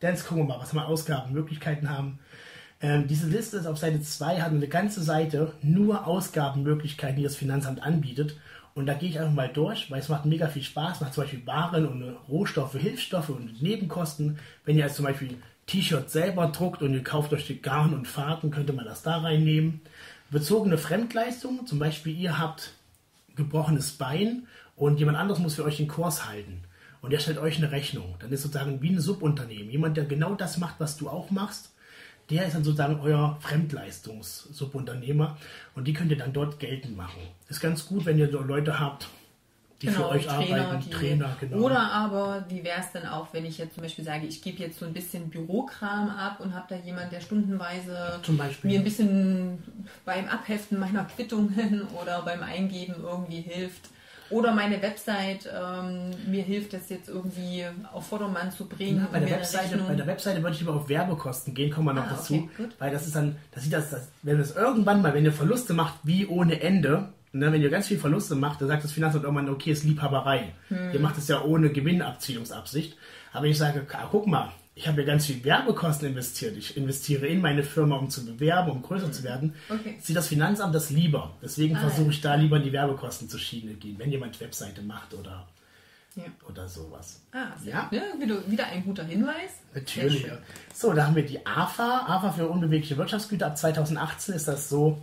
dann gucken wir mal, was wir Ausgabenmöglichkeiten haben. Ähm, diese Liste ist auf Seite 2, hat eine ganze Seite nur Ausgabenmöglichkeiten, die das Finanzamt anbietet. Und da gehe ich einfach mal durch, weil es macht mega viel Spaß. Hat zum Beispiel Waren und Rohstoffe, Hilfsstoffe und Nebenkosten. Wenn ihr als zum Beispiel T-Shirt selber druckt und ihr kauft euch die Garn und Faden, könnte man das da reinnehmen. Bezogene Fremdleistungen, zum Beispiel ihr habt gebrochenes Bein und jemand anderes muss für euch den Kurs halten und der stellt euch eine Rechnung. Dann ist sozusagen wie ein Subunternehmen. Jemand, der genau das macht, was du auch machst, der ist dann sozusagen euer Fremdleistungs-Subunternehmer und die könnt ihr dann dort geltend machen. Ist ganz gut, wenn ihr so Leute habt, die genau, für euch Trainer, arbeiten, Trainer, genau. Oder aber, wie wäre es denn auch, wenn ich jetzt zum Beispiel sage, ich gebe jetzt so ein bisschen Bürokram ab und habe da jemand, der stundenweise mir ein bisschen beim Abheften meiner Quittungen oder beim Eingeben irgendwie hilft. Oder meine Website ähm, mir hilft, das jetzt irgendwie auf Vordermann zu bringen. Ja, bei, der Webseite, bei der Webseite würde ich lieber auf Werbekosten gehen, kommen wir noch ah, dazu. Okay, weil das ist dann, das sieht das, das, wenn es irgendwann mal, wenn ihr Verluste macht, wie ohne Ende, ne, wenn ihr ganz viel Verluste macht, dann sagt das Finanzamt irgendwann, okay, ist Liebhaberei. Hm. Ihr macht es ja ohne Gewinnabziehungsabsicht. Aber ich sage, guck mal, ich habe ja ganz viel Werbekosten investiert. Ich investiere in meine Firma, um zu bewerben, um größer zu werden. Okay. Sieht das Finanzamt das lieber. Deswegen ah, versuche ich da lieber in die Werbekosten zu Schiene gehen, wenn jemand Webseite macht oder, ja. oder sowas. Ah, ja. ja. Wieder ein guter Hinweis. Natürlich. So, da haben wir die AFA. AFA für unbewegliche Wirtschaftsgüter. Ab 2018 ist das so,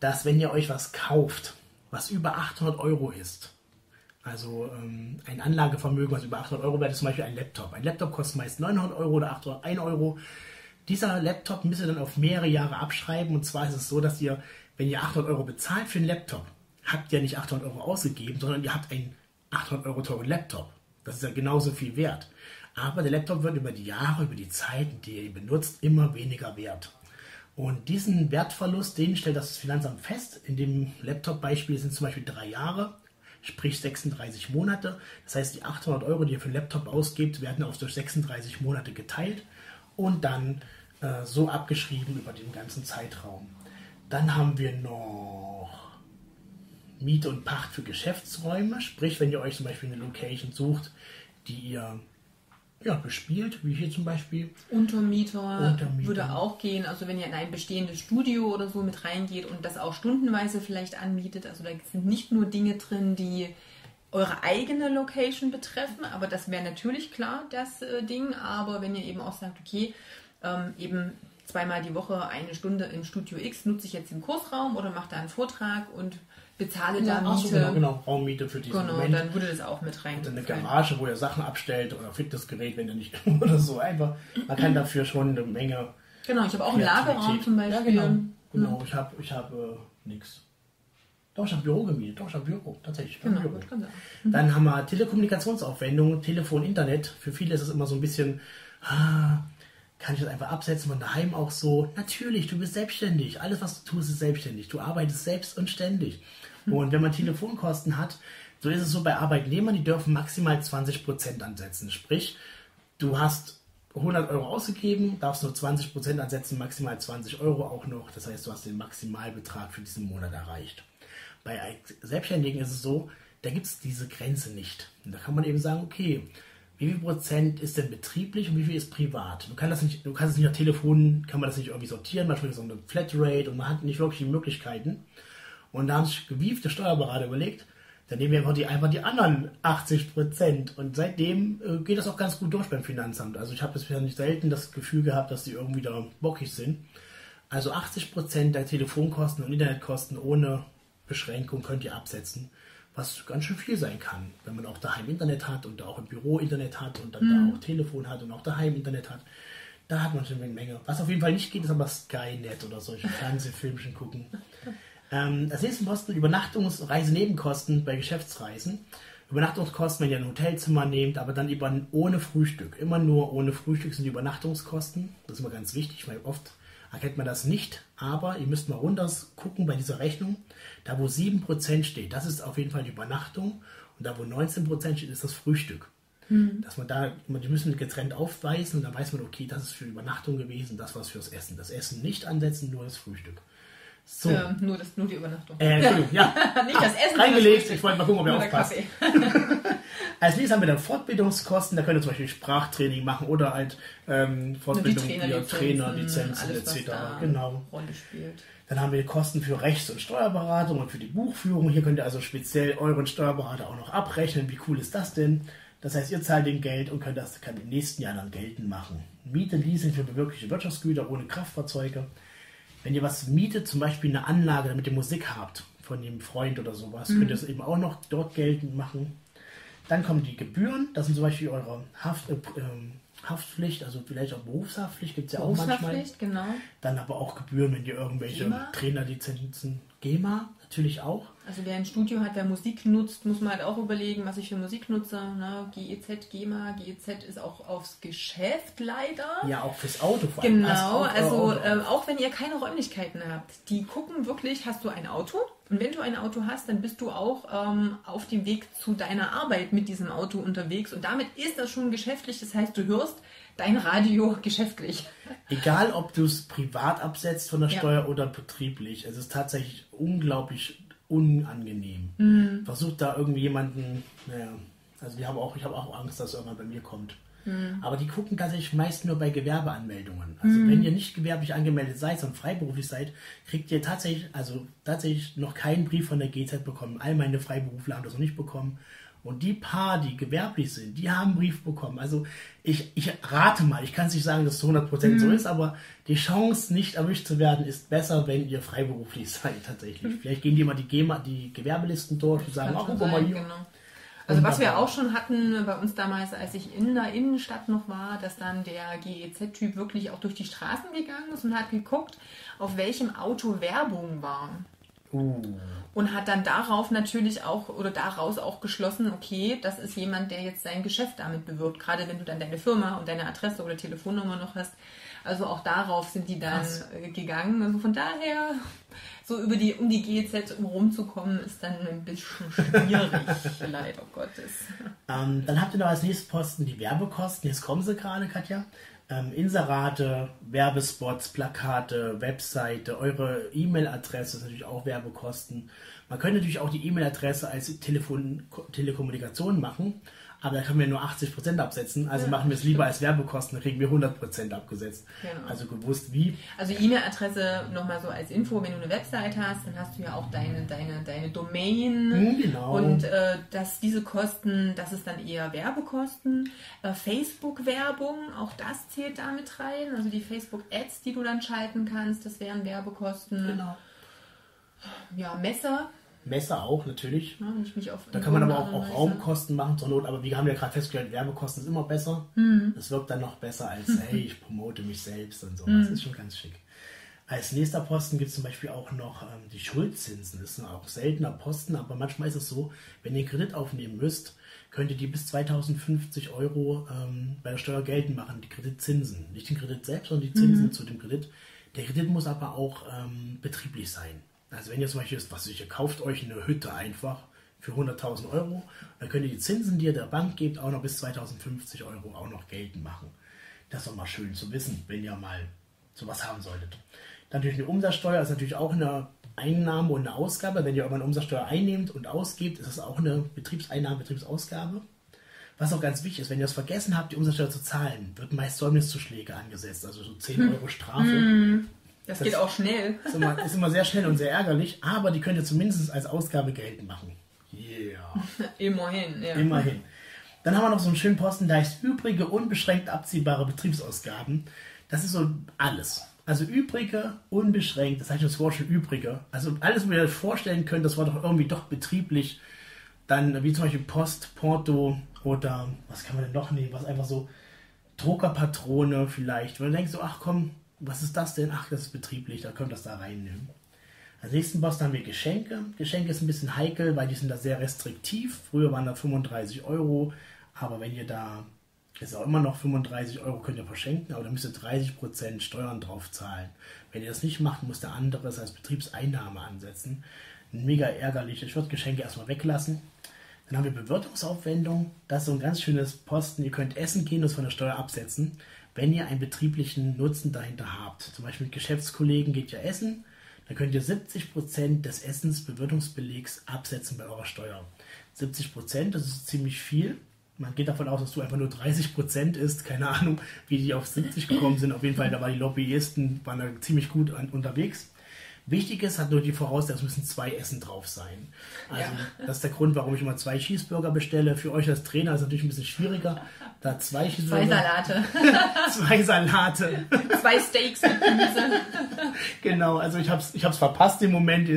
dass wenn ihr euch was kauft, was über 800 Euro ist, also ähm, ein Anlagevermögen, was über 800 Euro wert ist, zum Beispiel ein Laptop. Ein Laptop kostet meist 900 Euro oder 800, 1 Euro. Dieser Laptop müsst ihr dann auf mehrere Jahre abschreiben. Und zwar ist es so, dass ihr, wenn ihr 800 Euro bezahlt für einen Laptop, habt ihr nicht 800 Euro ausgegeben, sondern ihr habt einen 800 Euro teuren Laptop. Das ist ja genauso viel wert. Aber der Laptop wird über die Jahre, über die Zeit, die ihr ihn benutzt, immer weniger wert. Und diesen Wertverlust, den stellt das Finanzamt fest. In dem Laptop-Beispiel sind zum Beispiel drei Jahre sprich 36 Monate. Das heißt, die 800 Euro, die ihr für einen Laptop ausgibt, werden auf durch 36 Monate geteilt und dann äh, so abgeschrieben über den ganzen Zeitraum. Dann haben wir noch Miete und Pacht für Geschäftsräume, sprich, wenn ihr euch zum Beispiel eine Location sucht, die ihr ja, bespielt, wie hier zum Beispiel. Untermieter, Untermieter, würde auch gehen, also wenn ihr in ein bestehendes Studio oder so mit reingeht und das auch stundenweise vielleicht anmietet, also da sind nicht nur Dinge drin, die eure eigene Location betreffen, aber das wäre natürlich klar, das äh, Ding, aber wenn ihr eben auch sagt, okay, ähm, eben zweimal die Woche eine Stunde im Studio X nutze ich jetzt im Kursraum oder mache da einen Vortrag und bezahle da Miete. So, genau, genau, Raummiete für diesen genau, Moment. dann würde das auch mit rein. Eine Garage, wo ihr Sachen abstellt oder Fitnessgerät, wenn ihr nicht oder so. Einfach, man kann dafür schon eine Menge. Genau, ich habe auch einen Lagerraum zum Beispiel. Ja, genau. genau. Hm. Ich habe ich hab, äh, nichts. Doch, ich habe Büro gemietet. Doch, ich habe Büro. Tatsächlich. Genau, Büro. Mhm. Dann haben wir Telekommunikationsaufwendungen, Telefon, Internet. Für viele ist es immer so ein bisschen ah, kann ich das einfach absetzen von daheim auch so? Natürlich, du bist selbstständig. Alles, was du tust, ist selbstständig. Du arbeitest selbst und ständig. Und wenn man Telefonkosten hat, so ist es so bei Arbeitnehmern, die dürfen maximal 20% ansetzen. Sprich, du hast 100 Euro ausgegeben, darfst nur 20% ansetzen, maximal 20 Euro auch noch. Das heißt, du hast den Maximalbetrag für diesen Monat erreicht. Bei Selbstständigen ist es so, da gibt es diese Grenze nicht. Und da kann man eben sagen, okay, wie viel Prozent ist denn betrieblich und wie viel ist privat? Du kannst das nicht, du kannst es nicht nach Telefon, kann man das nicht irgendwie sortieren, manchmal ist eine Flatrate und man hat nicht wirklich die Möglichkeiten. Und da haben sich gewiefte Steuerberater überlegt, dann nehmen wir einfach die, einfach die anderen 80 Prozent. Und seitdem äh, geht das auch ganz gut durch beim Finanzamt. Also ich habe bisher nicht selten das Gefühl gehabt, dass die irgendwie da bockig sind. Also 80 Prozent der Telefonkosten und Internetkosten ohne Beschränkung könnt ihr absetzen was ganz schön viel sein kann, wenn man auch daheim Internet hat und auch im Büro Internet hat und dann mhm. da auch Telefon hat und auch daheim Internet hat. Da hat man schon eine Menge. Was auf jeden Fall nicht geht, ist aber Skynet oder solche Fernsehfilmchen gucken. Ähm, das nächste Posten Übernachtungs-, Reisenebenkosten bei Geschäftsreisen. Übernachtungskosten, wenn ihr ein Hotelzimmer nehmt, aber dann über, ohne Frühstück. Immer nur ohne Frühstück sind die Übernachtungskosten. Das ist immer ganz wichtig, weil oft erkennt man das nicht. Aber ihr müsst mal runter gucken bei dieser Rechnung. Da, wo 7% steht, das ist auf jeden Fall die Übernachtung. Und da, wo 19% steht, ist das Frühstück. Mhm. Dass man da, die müssen getrennt aufweisen und dann weiß man, okay, das ist für die Übernachtung gewesen, das war fürs Essen. Das Essen nicht ansetzen, nur das Frühstück. So. Ähm, nur, das, nur die Übernachtung. Äh, ja. nicht das Essen. Reingelegt, ich wollte mal gucken, ob ihr aufpasst. Als nächstes haben wir dann Fortbildungskosten, da könnt ihr zum Beispiel Sprachtraining machen oder halt ähm, Fortbildung via Trainerlizenzen etc. Genau. Rolle spielt. Dann haben wir Kosten für Rechts- und Steuerberatung und für die Buchführung. Hier könnt ihr also speziell euren Steuerberater auch noch abrechnen. Wie cool ist das denn? Das heißt, ihr zahlt den Geld und könnt das kann im nächsten Jahr dann geltend machen. Miete, Leasing für bewirkliche Wirtschaftsgüter ohne Kraftfahrzeuge. Wenn ihr was mietet, zum Beispiel eine Anlage, damit ihr Musik habt von dem Freund oder sowas, mhm. könnt ihr das eben auch noch dort geltend machen. Dann kommen die Gebühren, das sind zum Beispiel eure Haft, äh, ähm, Haftpflicht, also vielleicht auch Berufshaftpflicht gibt es ja auch manchmal. genau. Dann aber auch Gebühren, wenn ihr irgendwelche? Trainerlizenzen, GEMA natürlich auch. Also wer ein Studio hat, wer Musik nutzt, muss man halt auch überlegen, was ich für Musik nutze. Ne? GEZ, GEMA, GEZ ist auch aufs Geschäft leider. Ja, auch fürs Auto vor allem. Genau, also äh, auch wenn ihr keine Räumlichkeiten habt, die gucken wirklich, hast du ein Auto? Und wenn du ein Auto hast, dann bist du auch ähm, auf dem Weg zu deiner Arbeit mit diesem Auto unterwegs. Und damit ist das schon geschäftlich. Das heißt, du hörst dein Radio geschäftlich. Egal, ob du es privat absetzt von der Steuer ja. oder betrieblich. Es ist tatsächlich unglaublich unangenehm. Mhm. Versucht da irgendwie jemanden, naja, also die haben auch, ich habe auch Angst, dass irgendwann bei mir kommt. Mhm. Aber die gucken tatsächlich meist nur bei Gewerbeanmeldungen. Also mhm. wenn ihr nicht gewerblich angemeldet seid, sondern freiberuflich seid, kriegt ihr tatsächlich, also tatsächlich noch keinen Brief von der GZ bekommen. All meine Freiberufler haben das noch nicht bekommen. Und die paar, die gewerblich sind, die haben einen Brief bekommen. Also ich, ich rate mal, ich kann es nicht sagen, dass es zu 100% mhm. so ist, aber die Chance, nicht erwischt zu werden, ist besser, wenn ihr freiberuflich seid tatsächlich. Mhm. Vielleicht gehen die mal die, GEMA, die Gewerbelisten durch und sagen, ach, guck mal hier. Genau. Also was wir auch schon hatten bei uns damals, als ich in der Innenstadt noch war, dass dann der GEZ-Typ wirklich auch durch die Straßen gegangen ist und hat geguckt, auf welchem Auto Werbung war. Uh. Und hat dann darauf natürlich auch oder daraus auch geschlossen, okay, das ist jemand, der jetzt sein Geschäft damit bewirbt. Gerade wenn du dann deine Firma und deine Adresse oder Telefonnummer noch hast. Also auch darauf sind die dann Krass. gegangen. Also von daher so über die, um die GZ rumzukommen, ist dann ein bisschen schwierig, leider Gottes. Ähm, dann habt ihr noch als nächstes Posten die Werbekosten. Jetzt kommen sie gerade, Katja. Ähm, Inserate, Werbespots, Plakate, Webseite, eure E-Mail-Adresse ist natürlich auch Werbekosten. Man könnte natürlich auch die E-Mail-Adresse als Telefon Telekommunikation machen aber da können wir nur 80% absetzen. Also ja, machen wir es lieber als Werbekosten, dann kriegen wir 100% abgesetzt. Genau. Also gewusst wie. Also E-Mail-Adresse nochmal so als Info, wenn du eine Website hast, dann hast du ja auch deine, deine, deine Domain. Hm, genau. Und äh, dass diese Kosten, das ist dann eher Werbekosten. Äh, Facebook-Werbung, auch das zählt damit rein. Also die Facebook-Ads, die du dann schalten kannst, das wären Werbekosten. Genau. Ja, Messer Messer auch, natürlich. Ja, da kann man aber auch, auch Raumkosten machen zur Not, aber wir haben ja gerade festgestellt, Werbekosten ist immer besser. Mhm. Das wirkt dann noch besser als, hey, ich promote mich selbst und so. Mhm. Das ist schon ganz schick. Als nächster Posten gibt es zum Beispiel auch noch ähm, die Schuldzinsen. Das ist auch seltener Posten, aber manchmal ist es so, wenn ihr Kredit aufnehmen müsst, könnt ihr die bis 2050 Euro ähm, bei der Steuer geltend machen, die Kreditzinsen. Nicht den Kredit selbst, sondern die Zinsen mhm. zu dem Kredit. Der Kredit muss aber auch ähm, betrieblich sein. Also wenn ihr zum Beispiel, was ihr kauft euch eine Hütte einfach für 100.000 Euro, dann könnt ihr die Zinsen, die ihr der Bank gebt, auch noch bis 2050 Euro auch noch geltend machen. Das ist doch mal schön zu wissen, wenn ihr mal sowas haben solltet. Natürlich eine Umsatzsteuer ist natürlich auch eine Einnahme und eine Ausgabe. Wenn ihr aber eine Umsatzsteuer einnehmt und ausgebt, ist es auch eine Betriebseinnahme, Betriebsausgabe. Was auch ganz wichtig ist, wenn ihr es vergessen habt, die Umsatzsteuer zu zahlen, wird meist Säumniszuschläge angesetzt, also so 10 hm. Euro Strafe. Hm. Das, das, geht auch schnell. Ist immer, ist immer, sehr schnell und sehr ärgerlich, aber die könnt ihr zumindest als Ausgabe geltend machen. Yeah. Immerhin, ja. Immerhin. Dann haben wir noch so einen schönen Posten, da heißt übrige unbeschränkt abziehbare Betriebsausgaben. Das ist so alles. Also übrige, unbeschränkt, das heißt das Wort schon übrige. Also alles, was ihr euch vorstellen könnt, das war doch irgendwie doch betrieblich. Dann wie zum Beispiel Post, Porto oder was kann man denn noch nehmen? Was einfach so Druckerpatrone vielleicht. Wo man denkt so, ach komm, was ist das denn? Ach, das ist betrieblich, da könnt ihr das da reinnehmen. Als nächsten Posten haben wir Geschenke. Geschenke ist ein bisschen heikel, weil die sind da sehr restriktiv. Früher waren da 35 Euro, aber wenn ihr da ist auch immer noch 35 Euro könnt ihr verschenken, aber da müsst ihr 30% Steuern drauf zahlen. Wenn ihr das nicht macht, muss der andere es als Betriebseinnahme ansetzen. Mega ärgerlich. Ich würde Geschenke erstmal weglassen. Dann haben wir Bewirtungsaufwendung. Das ist so ein ganz schönes Posten. Ihr könnt essen gehen und es von der Steuer absetzen, wenn ihr einen betrieblichen Nutzen dahinter habt. Zum Beispiel mit Geschäftskollegen geht ihr essen. Dann könnt ihr 70% des Essens Bewirtungsbelegs absetzen bei eurer Steuer. 70%, das ist ziemlich viel man geht davon aus, dass du einfach nur 30 Prozent isst. Keine Ahnung, wie die auf 70 gekommen sind. Auf jeden Fall, da waren die Lobbyisten waren da ziemlich gut an, unterwegs. Wichtig ist, hat nur die Voraussetzung, es müssen zwei Essen drauf sein. Also, ja. das ist der Grund, warum ich immer zwei Cheeseburger bestelle. Für euch als Trainer ist es natürlich ein bisschen schwieriger. Da zwei Cheeseburger. Zwei Salate. zwei Salate. zwei Steaks mit Gemüse. genau, also ich habe es ich hab's verpasst im Moment.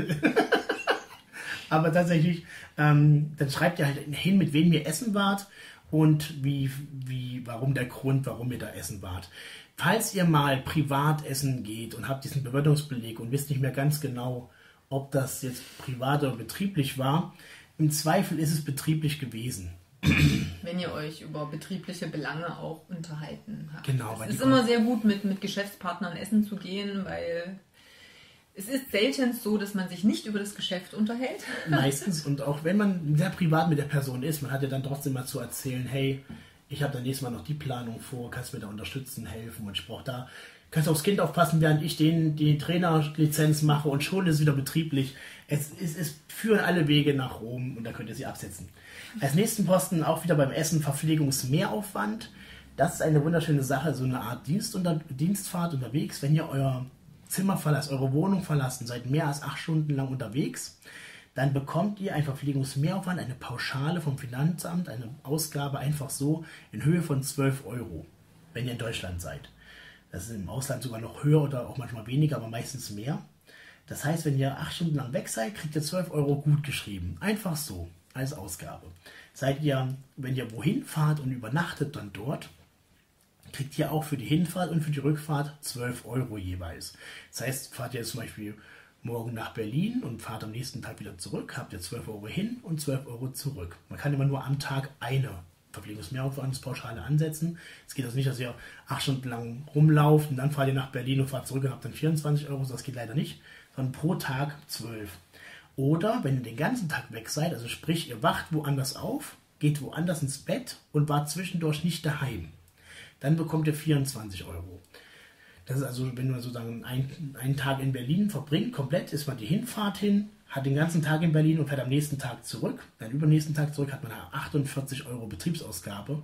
Aber tatsächlich, ähm, dann schreibt ihr halt hin, mit wem ihr essen wart und wie, wie, warum der Grund, warum ihr da essen wart. Falls ihr mal privat essen geht und habt diesen Bewertungsbeleg und wisst nicht mehr ganz genau, ob das jetzt privat oder betrieblich war, im Zweifel ist es betrieblich gewesen. Wenn ihr euch über betriebliche Belange auch unterhalten habt. Genau. Es ist immer sehr gut, mit, mit Geschäftspartnern essen zu gehen, weil es ist selten so, dass man sich nicht über das Geschäft unterhält. Meistens und auch wenn man sehr privat mit der Person ist, man hat ja dann trotzdem mal zu erzählen, hey, ich habe dann nächstes Mal noch die Planung vor, kannst mir da unterstützen, helfen und ich brauche da, kannst aufs Kind aufpassen, während ich den, die Trainerlizenz mache und schon ist es wieder betrieblich. Es, es, es führen alle Wege nach Rom und da könnt ihr sie absetzen. Als nächsten Posten auch wieder beim Essen Verpflegungsmehraufwand. Das ist eine wunderschöne Sache, so eine Art Dienst unter, Dienstfahrt unterwegs, wenn ihr euer Zimmer verlasst, eure Wohnung verlassen, seid mehr als acht Stunden lang unterwegs, dann bekommt ihr ein Verpflegungsmehraufwand, eine Pauschale vom Finanzamt, eine Ausgabe einfach so in Höhe von 12 Euro, wenn ihr in Deutschland seid. Das ist im Ausland sogar noch höher oder auch manchmal weniger, aber meistens mehr. Das heißt, wenn ihr acht Stunden lang weg seid, kriegt ihr 12 Euro gut geschrieben. Einfach so, als Ausgabe. Seid ihr, wenn ihr wohin fahrt und übernachtet dann dort, kriegt ihr auch für die Hinfahrt und für die Rückfahrt 12 Euro jeweils. Das heißt, fahrt ihr zum Beispiel morgen nach Berlin und fahrt am nächsten Tag wieder zurück, habt ihr 12 Euro hin und 12 Euro zurück. Man kann immer nur am Tag eine Verpflegungsmehraufwandspauschale ansetzen. Es geht also nicht, dass ihr acht Stunden lang rumlauft und dann fahrt ihr nach Berlin und fahrt zurück und habt dann 24 Euro. Das geht leider nicht, sondern pro Tag 12. Oder wenn ihr den ganzen Tag weg seid, also sprich, ihr wacht woanders auf, geht woanders ins Bett und wart zwischendurch nicht daheim dann bekommt ihr 24 Euro. Das ist also, wenn man sozusagen einen, einen Tag in Berlin verbringt, komplett ist man die Hinfahrt hin, hat den ganzen Tag in Berlin und fährt am nächsten Tag zurück. Dann übernächsten Tag zurück hat man 48 Euro Betriebsausgabe,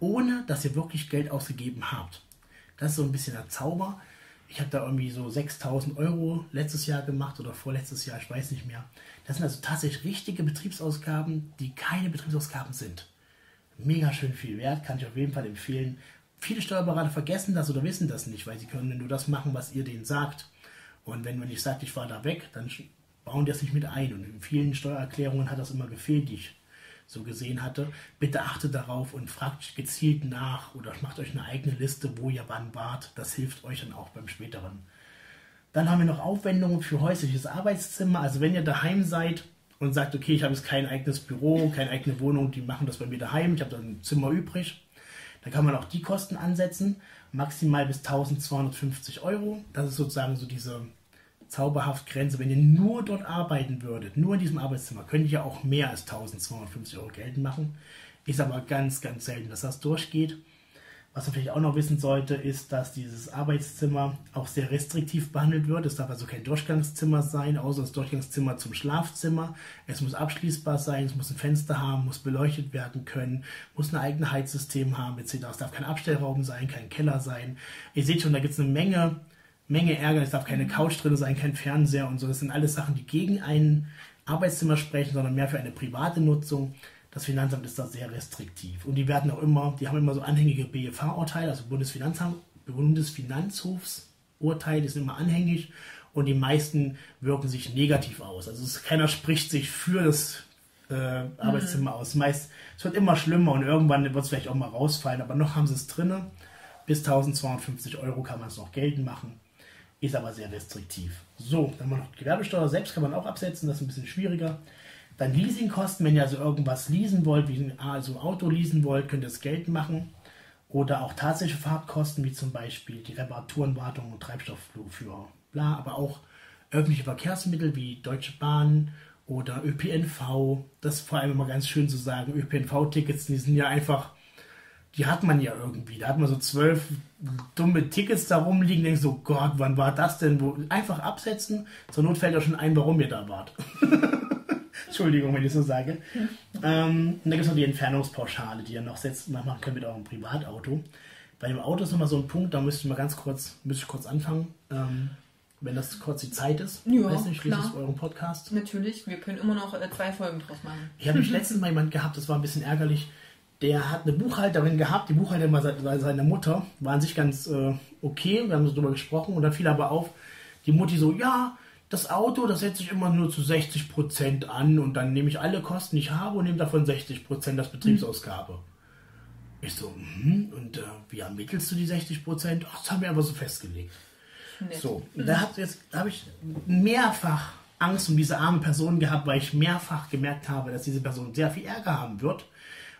ohne dass ihr wirklich Geld ausgegeben habt. Das ist so ein bisschen der Zauber. Ich habe da irgendwie so 6000 Euro letztes Jahr gemacht oder vorletztes Jahr, ich weiß nicht mehr. Das sind also tatsächlich richtige Betriebsausgaben, die keine Betriebsausgaben sind. Mega schön viel wert, kann ich auf jeden Fall empfehlen. Viele Steuerberater vergessen das oder wissen das nicht, weil sie können nur das machen, was ihr denen sagt. Und wenn man nicht sagt, ich fahre da weg, dann bauen die das nicht mit ein. Und in vielen Steuererklärungen hat das immer gefehlt, die ich so gesehen hatte. Bitte achtet darauf und fragt gezielt nach oder macht euch eine eigene Liste, wo ihr wann wart. Das hilft euch dann auch beim späteren. Dann haben wir noch Aufwendungen für häusliches Arbeitszimmer. Also wenn ihr daheim seid und sagt, okay, ich habe jetzt kein eigenes Büro, keine eigene Wohnung, die machen das bei mir daheim, ich habe da ein Zimmer übrig, dann kann man auch die Kosten ansetzen, maximal bis 1250 Euro. Das ist sozusagen so diese zauberhaft Grenze. Wenn ihr nur dort arbeiten würdet, nur in diesem Arbeitszimmer, könnt ihr auch mehr als 1250 Euro geltend machen. Ist aber ganz, ganz selten, dass das durchgeht. Was man vielleicht auch noch wissen sollte, ist, dass dieses Arbeitszimmer auch sehr restriktiv behandelt wird. Es darf also kein Durchgangszimmer sein, außer das Durchgangszimmer zum Schlafzimmer. Es muss abschließbar sein, es muss ein Fenster haben, muss beleuchtet werden können, muss ein eigenes Heizsystem haben, etc. Es darf kein Abstellraum sein, kein Keller sein. Ihr seht schon, da gibt es eine Menge, Menge Ärger. Es darf keine Couch drin sein, kein Fernseher und so. Das sind alles Sachen, die gegen ein Arbeitszimmer sprechen, sondern mehr für eine private Nutzung. Das Finanzamt ist da sehr restriktiv. Und die werden auch immer, die haben immer so anhängige BFH-Urteile, also Bundesfinanzamt, Bundesfinanzhofsurteile sind immer anhängig und die meisten wirken sich negativ aus. Also es, keiner spricht sich für das äh, Arbeitszimmer mhm. aus. Meist, es wird immer schlimmer und irgendwann wird es vielleicht auch mal rausfallen, aber noch haben sie es drinne. Bis 1250 Euro kann man es noch geltend machen, ist aber sehr restriktiv. So, dann haben wir noch Gewerbesteuer selbst kann man auch absetzen, das ist ein bisschen schwieriger. Dann Leasingkosten, wenn ihr also irgendwas leasen wollt, wie ein also Auto leasen wollt, könnt ihr das Geld machen. Oder auch tatsächliche Fahrtkosten, wie zum Beispiel die Reparaturen, Wartung und Treibstoffflug für bla, aber auch öffentliche Verkehrsmittel wie Deutsche Bahn oder ÖPNV. Das ist vor allem immer ganz schön zu sagen. ÖPNV-Tickets, die sind ja einfach, die hat man ja irgendwie. Da hat man so zwölf dumme Tickets da rumliegen, denkst so, Gott, wann war das denn? Einfach absetzen. Zur Not fällt ja schon ein, warum ihr da wart. Entschuldigung, wenn ich so sage. Ähm, und dann gibt es noch die Entfernungspauschale, die ihr noch setzt, machen könnt mit eurem Privatauto. Bei dem Auto ist nochmal so ein Punkt, da müsste ich mal ganz kurz, müsste ich kurz anfangen. Ähm, wenn das kurz die Zeit ist. Ja, weiß nicht, klar. ist euren Podcast. Natürlich, wir können immer noch äh, zwei Folgen draus machen. Ich habe mich letztens mal jemand gehabt, das war ein bisschen ärgerlich. Der hat eine Buchhalterin gehabt, die Buchhalterin war seine Mutter, war an sich ganz äh, okay, wir haben so drüber gesprochen und dann fiel aber auf, die Mutti so, ja, das Auto, das setze ich immer nur zu 60% an und dann nehme ich alle Kosten, die ich habe und nehme davon 60% als Betriebsausgabe. Mhm. Ich so, hm, und äh, wie ermittelst du die 60%? Ach, das haben wir aber so festgelegt. Nett. So, mhm. da habe hab ich mehrfach Angst um diese arme Person gehabt, weil ich mehrfach gemerkt habe, dass diese Person sehr viel Ärger haben wird,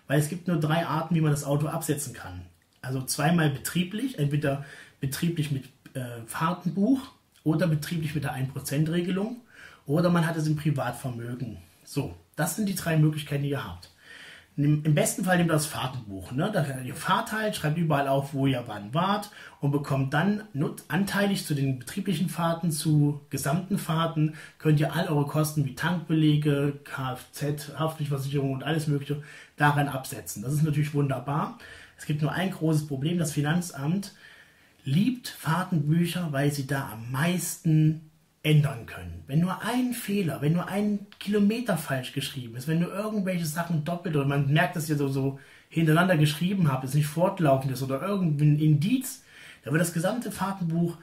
weil es gibt nur drei Arten, wie man das Auto absetzen kann. Also zweimal betrieblich, entweder betrieblich mit äh, Fahrtenbuch oder betrieblich mit der 1%-Regelung oder man hat es im Privatvermögen. So, das sind die drei Möglichkeiten, die ihr habt. Im besten Fall nehmt ihr das Fahrtenbuch. Ne? Da ihr fahrt schreibt überall auf, wo ihr wann wart und bekommt dann anteilig zu den betrieblichen Fahrten, zu gesamten Fahrten, könnt ihr all eure Kosten wie Tankbelege, Kfz, Haftpflichtversicherung und alles Mögliche daran absetzen. Das ist natürlich wunderbar. Es gibt nur ein großes Problem. Das Finanzamt liebt Fahrtenbücher, weil sie da am meisten ändern können. Wenn nur ein Fehler, wenn nur ein Kilometer falsch geschrieben ist, wenn nur irgendwelche Sachen doppelt oder man merkt, dass ihr so, so hintereinander geschrieben habt, es nicht fortlaufend ist oder irgendein Indiz, da wird das gesamte Fahrtenbuch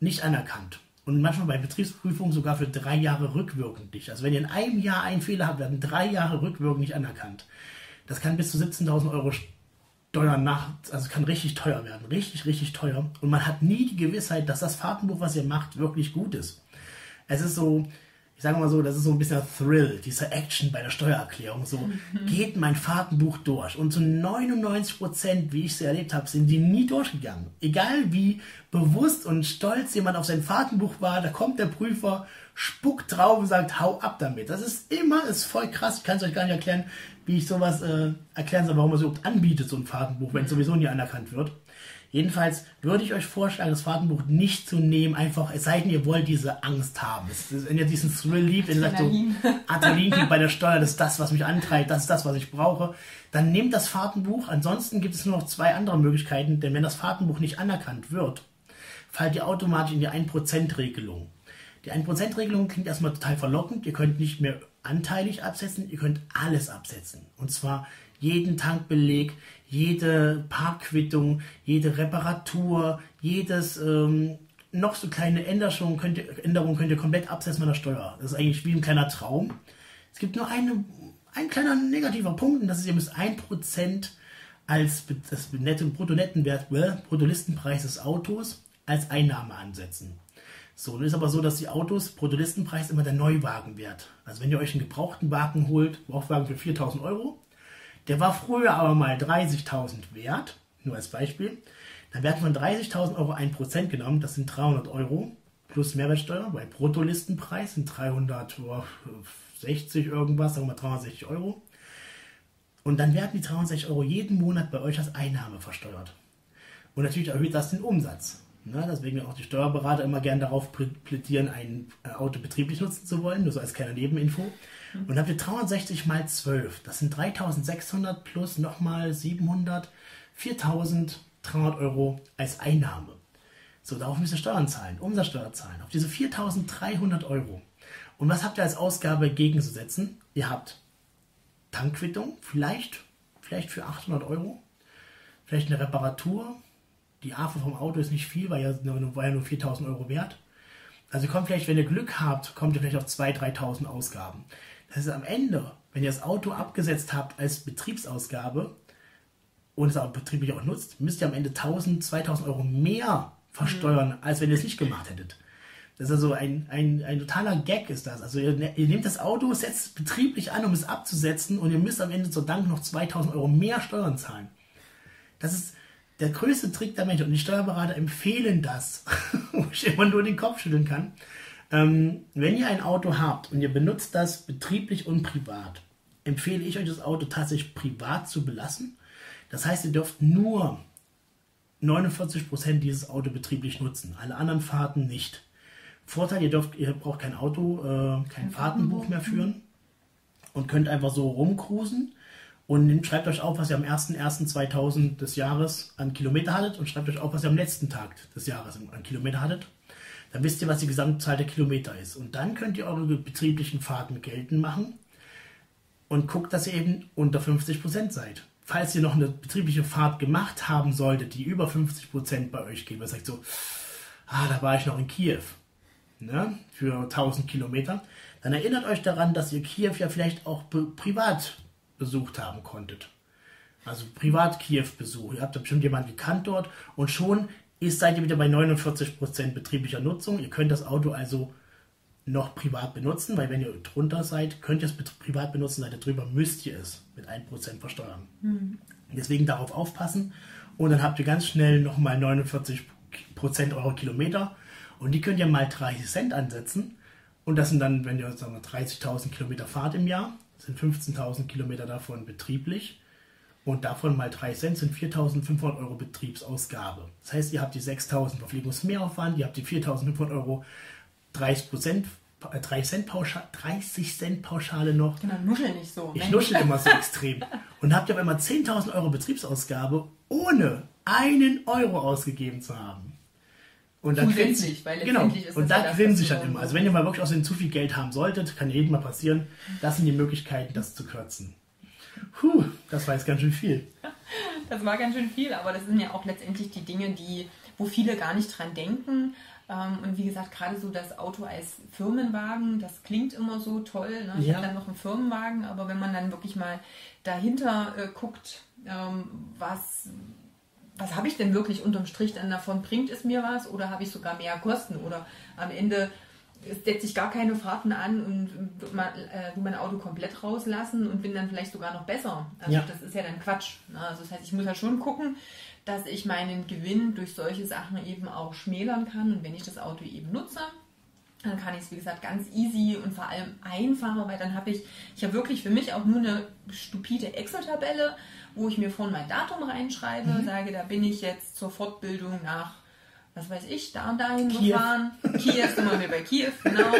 nicht anerkannt. Und manchmal bei Betriebsprüfungen sogar für drei Jahre rückwirkend nicht. Also wenn ihr in einem Jahr einen Fehler habt, werden drei Jahre rückwirkend nicht anerkannt. Das kann bis zu 17.000 Euro Nach, also kann richtig teuer werden. Richtig, richtig teuer. Und man hat nie die Gewissheit, dass das Fahrtenbuch, was ihr macht, wirklich gut ist. Es ist so, ich sage mal so, das ist so ein bisschen Thrill, diese Action bei der Steuererklärung. So mhm. geht mein Fahrtenbuch durch. Und zu 99 Prozent, wie ich sie erlebt habe, sind die nie durchgegangen. Egal wie bewusst und stolz jemand auf sein Fahrtenbuch war, da kommt der Prüfer, spuckt drauf und sagt, hau ab damit. Das ist immer, ist voll krass. Ich kann es euch gar nicht erklären, wie ich sowas äh, erklären soll, warum man es überhaupt anbietet, so ein Fahrtenbuch, wenn es sowieso nie anerkannt wird. Jedenfalls würde ich euch vorschlagen, das Fahrtenbuch nicht zu nehmen, einfach, es sei denn, ihr wollt diese Angst haben. Es, wenn ihr diesen Thrill liebt, wenn ihr sagt so, Adrenalin bei der Steuer, das ist das, was mich antreibt, das ist das, was ich brauche, dann nehmt das Fahrtenbuch. Ansonsten gibt es nur noch zwei andere Möglichkeiten, denn wenn das Fahrtenbuch nicht anerkannt wird, fallt ihr automatisch in die 1%-Regelung. Die 1%-Regelung klingt erstmal total verlockend. Ihr könnt nicht mehr anteilig absetzen, ihr könnt alles absetzen. Und zwar jeden Tankbeleg, jede Parkquittung, jede Reparatur, jedes ähm, noch so kleine Änderung könnt, ihr, Änderung könnt ihr komplett absetzen mit der Steuer. Das ist eigentlich wie ein kleiner Traum. Es gibt nur eine, ein kleiner negativer Punkt, und das ist, ihr müsst 1% als das Netto, Brutto-Nettenwert, Bruttolistenpreis des Autos als Einnahme ansetzen. So, nun ist aber so, dass die Autos, Bruttolistenpreis immer der Neuwagenwert. Also wenn ihr euch einen gebrauchten Wagen holt, Gebrauchtwagen für 4000 Euro, der war früher aber mal 30.000 wert, nur als Beispiel, dann werden von 30.000 Euro 1% genommen, das sind 300 Euro plus Mehrwertsteuer, bei Bruttolistenpreis sind 360 irgendwas, sagen wir mal 360 Euro. Und dann werden die 360 Euro jeden Monat bei euch als Einnahme versteuert. Und natürlich erhöht das den Umsatz. Ne? Deswegen auch die Steuerberater immer gern darauf plädieren, ein äh, Auto betrieblich nutzen zu wollen, nur so als kleine Nebeninfo. Und habt ihr 360 mal 12. Das sind 3600 plus nochmal 700, 4300 Euro als Einnahme. So, darauf müsst ihr Steuern zahlen, Umsatzsteuer zahlen, auf diese 4300 Euro. Und was habt ihr als Ausgabe gegenzusetzen? Ihr habt Tankquittung, vielleicht, vielleicht für 800 Euro, vielleicht eine Reparatur, die AFO vom Auto ist nicht viel, weil ja, war ja nur 4000 Euro wert. Also kommt vielleicht, wenn ihr Glück habt, kommt ihr vielleicht auf 2.000, 3.000 Ausgaben. Das ist am Ende, wenn ihr das Auto abgesetzt habt als Betriebsausgabe und es auch betrieblich auch nutzt, müsst ihr am Ende 1.000, 2.000 Euro mehr versteuern, mhm. als wenn ihr es nicht gemacht hättet. Das ist also ein, ein, ein totaler Gag ist das. Also ihr, ihr nehmt das Auto, setzt es betrieblich an, um es abzusetzen und ihr müsst am Ende zur Dank noch 2000 Euro mehr Steuern zahlen. Das ist, der größte Trick der Menschheit, und die Steuerberater empfehlen das, wo ich immer nur den Kopf schütteln kann. Ähm, wenn ihr ein Auto habt und ihr benutzt das betrieblich und privat, empfehle ich euch das Auto tatsächlich privat zu belassen. Das heißt, ihr dürft nur 49% dieses Auto betrieblich nutzen, alle anderen Fahrten nicht. Vorteil, ihr, dürft, ihr braucht kein Auto, äh, kein Fahrtenbuch mehr führen und könnt einfach so rumcruisen und schreibt euch auf, was ihr am 01.01.2000 des Jahres an Kilometer hattet und schreibt euch auf, was ihr am letzten Tag des Jahres an Kilometer hattet. Dann wisst ihr, was die Gesamtzahl der Kilometer ist. Und dann könnt ihr eure betrieblichen Fahrten geltend machen und guckt, dass ihr eben unter 50% seid. Falls ihr noch eine betriebliche Fahrt gemacht haben solltet, die über 50% bei euch geht, was sagt so, ah, da war ich noch in Kiew, ne, für 1000 Kilometer, dann erinnert euch daran, dass ihr Kiew ja vielleicht auch privat besucht haben konntet. Also Privat-Kiew-Besuch. Ihr habt da bestimmt jemanden gekannt dort und schon ist, seid ihr wieder bei 49% betrieblicher Nutzung. Ihr könnt das Auto also noch privat benutzen, weil wenn ihr drunter seid, könnt ihr es privat benutzen, seid ihr drüber, müsst ihr es mit 1% versteuern. Mhm. Deswegen darauf aufpassen und dann habt ihr ganz schnell nochmal 49% eurer Kilometer und die könnt ihr mal 30 Cent ansetzen und das sind dann, wenn ihr 30.000 Kilometer fahrt im Jahr, sind 15.000 Kilometer davon betrieblich und davon mal 3 Cent sind 4.500 Euro Betriebsausgabe. Das heißt, ihr habt die 6.000 Verpflegungsmehraufwand, ihr habt die 4.500 Euro 30 Prozent 3 äh, Cent Pauschale, 30 Cent Pauschale noch. Genau, nuschel nicht so. Ich nuschel immer so extrem. Und habt ihr auf einmal 10.000 Euro Betriebsausgabe, ohne einen Euro ausgegeben zu haben. Und dann Zusätzlich, weil genau, ist und da grinse ich halt immer. Also wenn ihr mal wirklich außerdem zu viel Geld haben solltet, kann jedem mal passieren, das sind die Möglichkeiten, das zu kürzen. Puh, das war jetzt ganz schön viel. Das war ganz schön viel, aber das sind ja auch letztendlich die Dinge, die, wo viele gar nicht dran denken. Ähm, und wie gesagt, gerade so das Auto als Firmenwagen, das klingt immer so toll. Ne? Ich ja. habe dann noch einen Firmenwagen, aber wenn man dann wirklich mal dahinter äh, guckt, ähm, was was habe ich denn wirklich unterm Strich dann davon? Bringt es mir was oder habe ich sogar mehr Kosten? Oder am Ende setze ich gar keine Fahrten an und will äh, mein Auto komplett rauslassen und bin dann vielleicht sogar noch besser. Also ja. das ist ja dann Quatsch. Ne? Also das heißt, ich muss ja schon gucken, dass ich meinen Gewinn durch solche Sachen eben auch schmälern kann. Und wenn ich das Auto eben nutze, dann kann ich es, wie gesagt, ganz easy und vor allem einfacher, weil dann habe ich, ich habe wirklich für mich auch nur eine stupide Excel-Tabelle, wo ich mir vorhin mein Datum reinschreibe, mhm. sage, da bin ich jetzt zur Fortbildung nach, was weiß ich, da und dahin Kiew. gefahren. Kiew, sind wir bei Kiew, genau.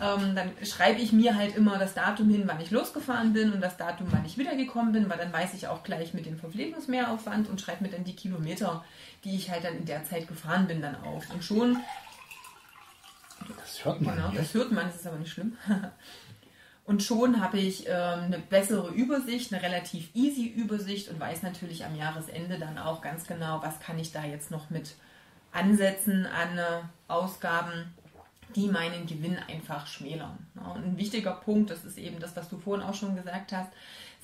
ähm, dann schreibe ich mir halt immer das Datum hin, wann ich losgefahren bin und das Datum, wann ich wiedergekommen bin, weil dann weiß ich auch gleich mit dem Verpflegungsmehraufwand und schreibe mir dann die Kilometer, die ich halt dann in der Zeit gefahren bin, dann auf. Und schon das hört man. Genau, das hört man, das ist aber nicht schlimm. Und schon habe ich ähm, eine bessere Übersicht, eine relativ easy Übersicht und weiß natürlich am Jahresende dann auch ganz genau, was kann ich da jetzt noch mit ansetzen an äh, Ausgaben, die meinen Gewinn einfach schmälern. Und ein wichtiger Punkt, das ist eben das, was du vorhin auch schon gesagt hast,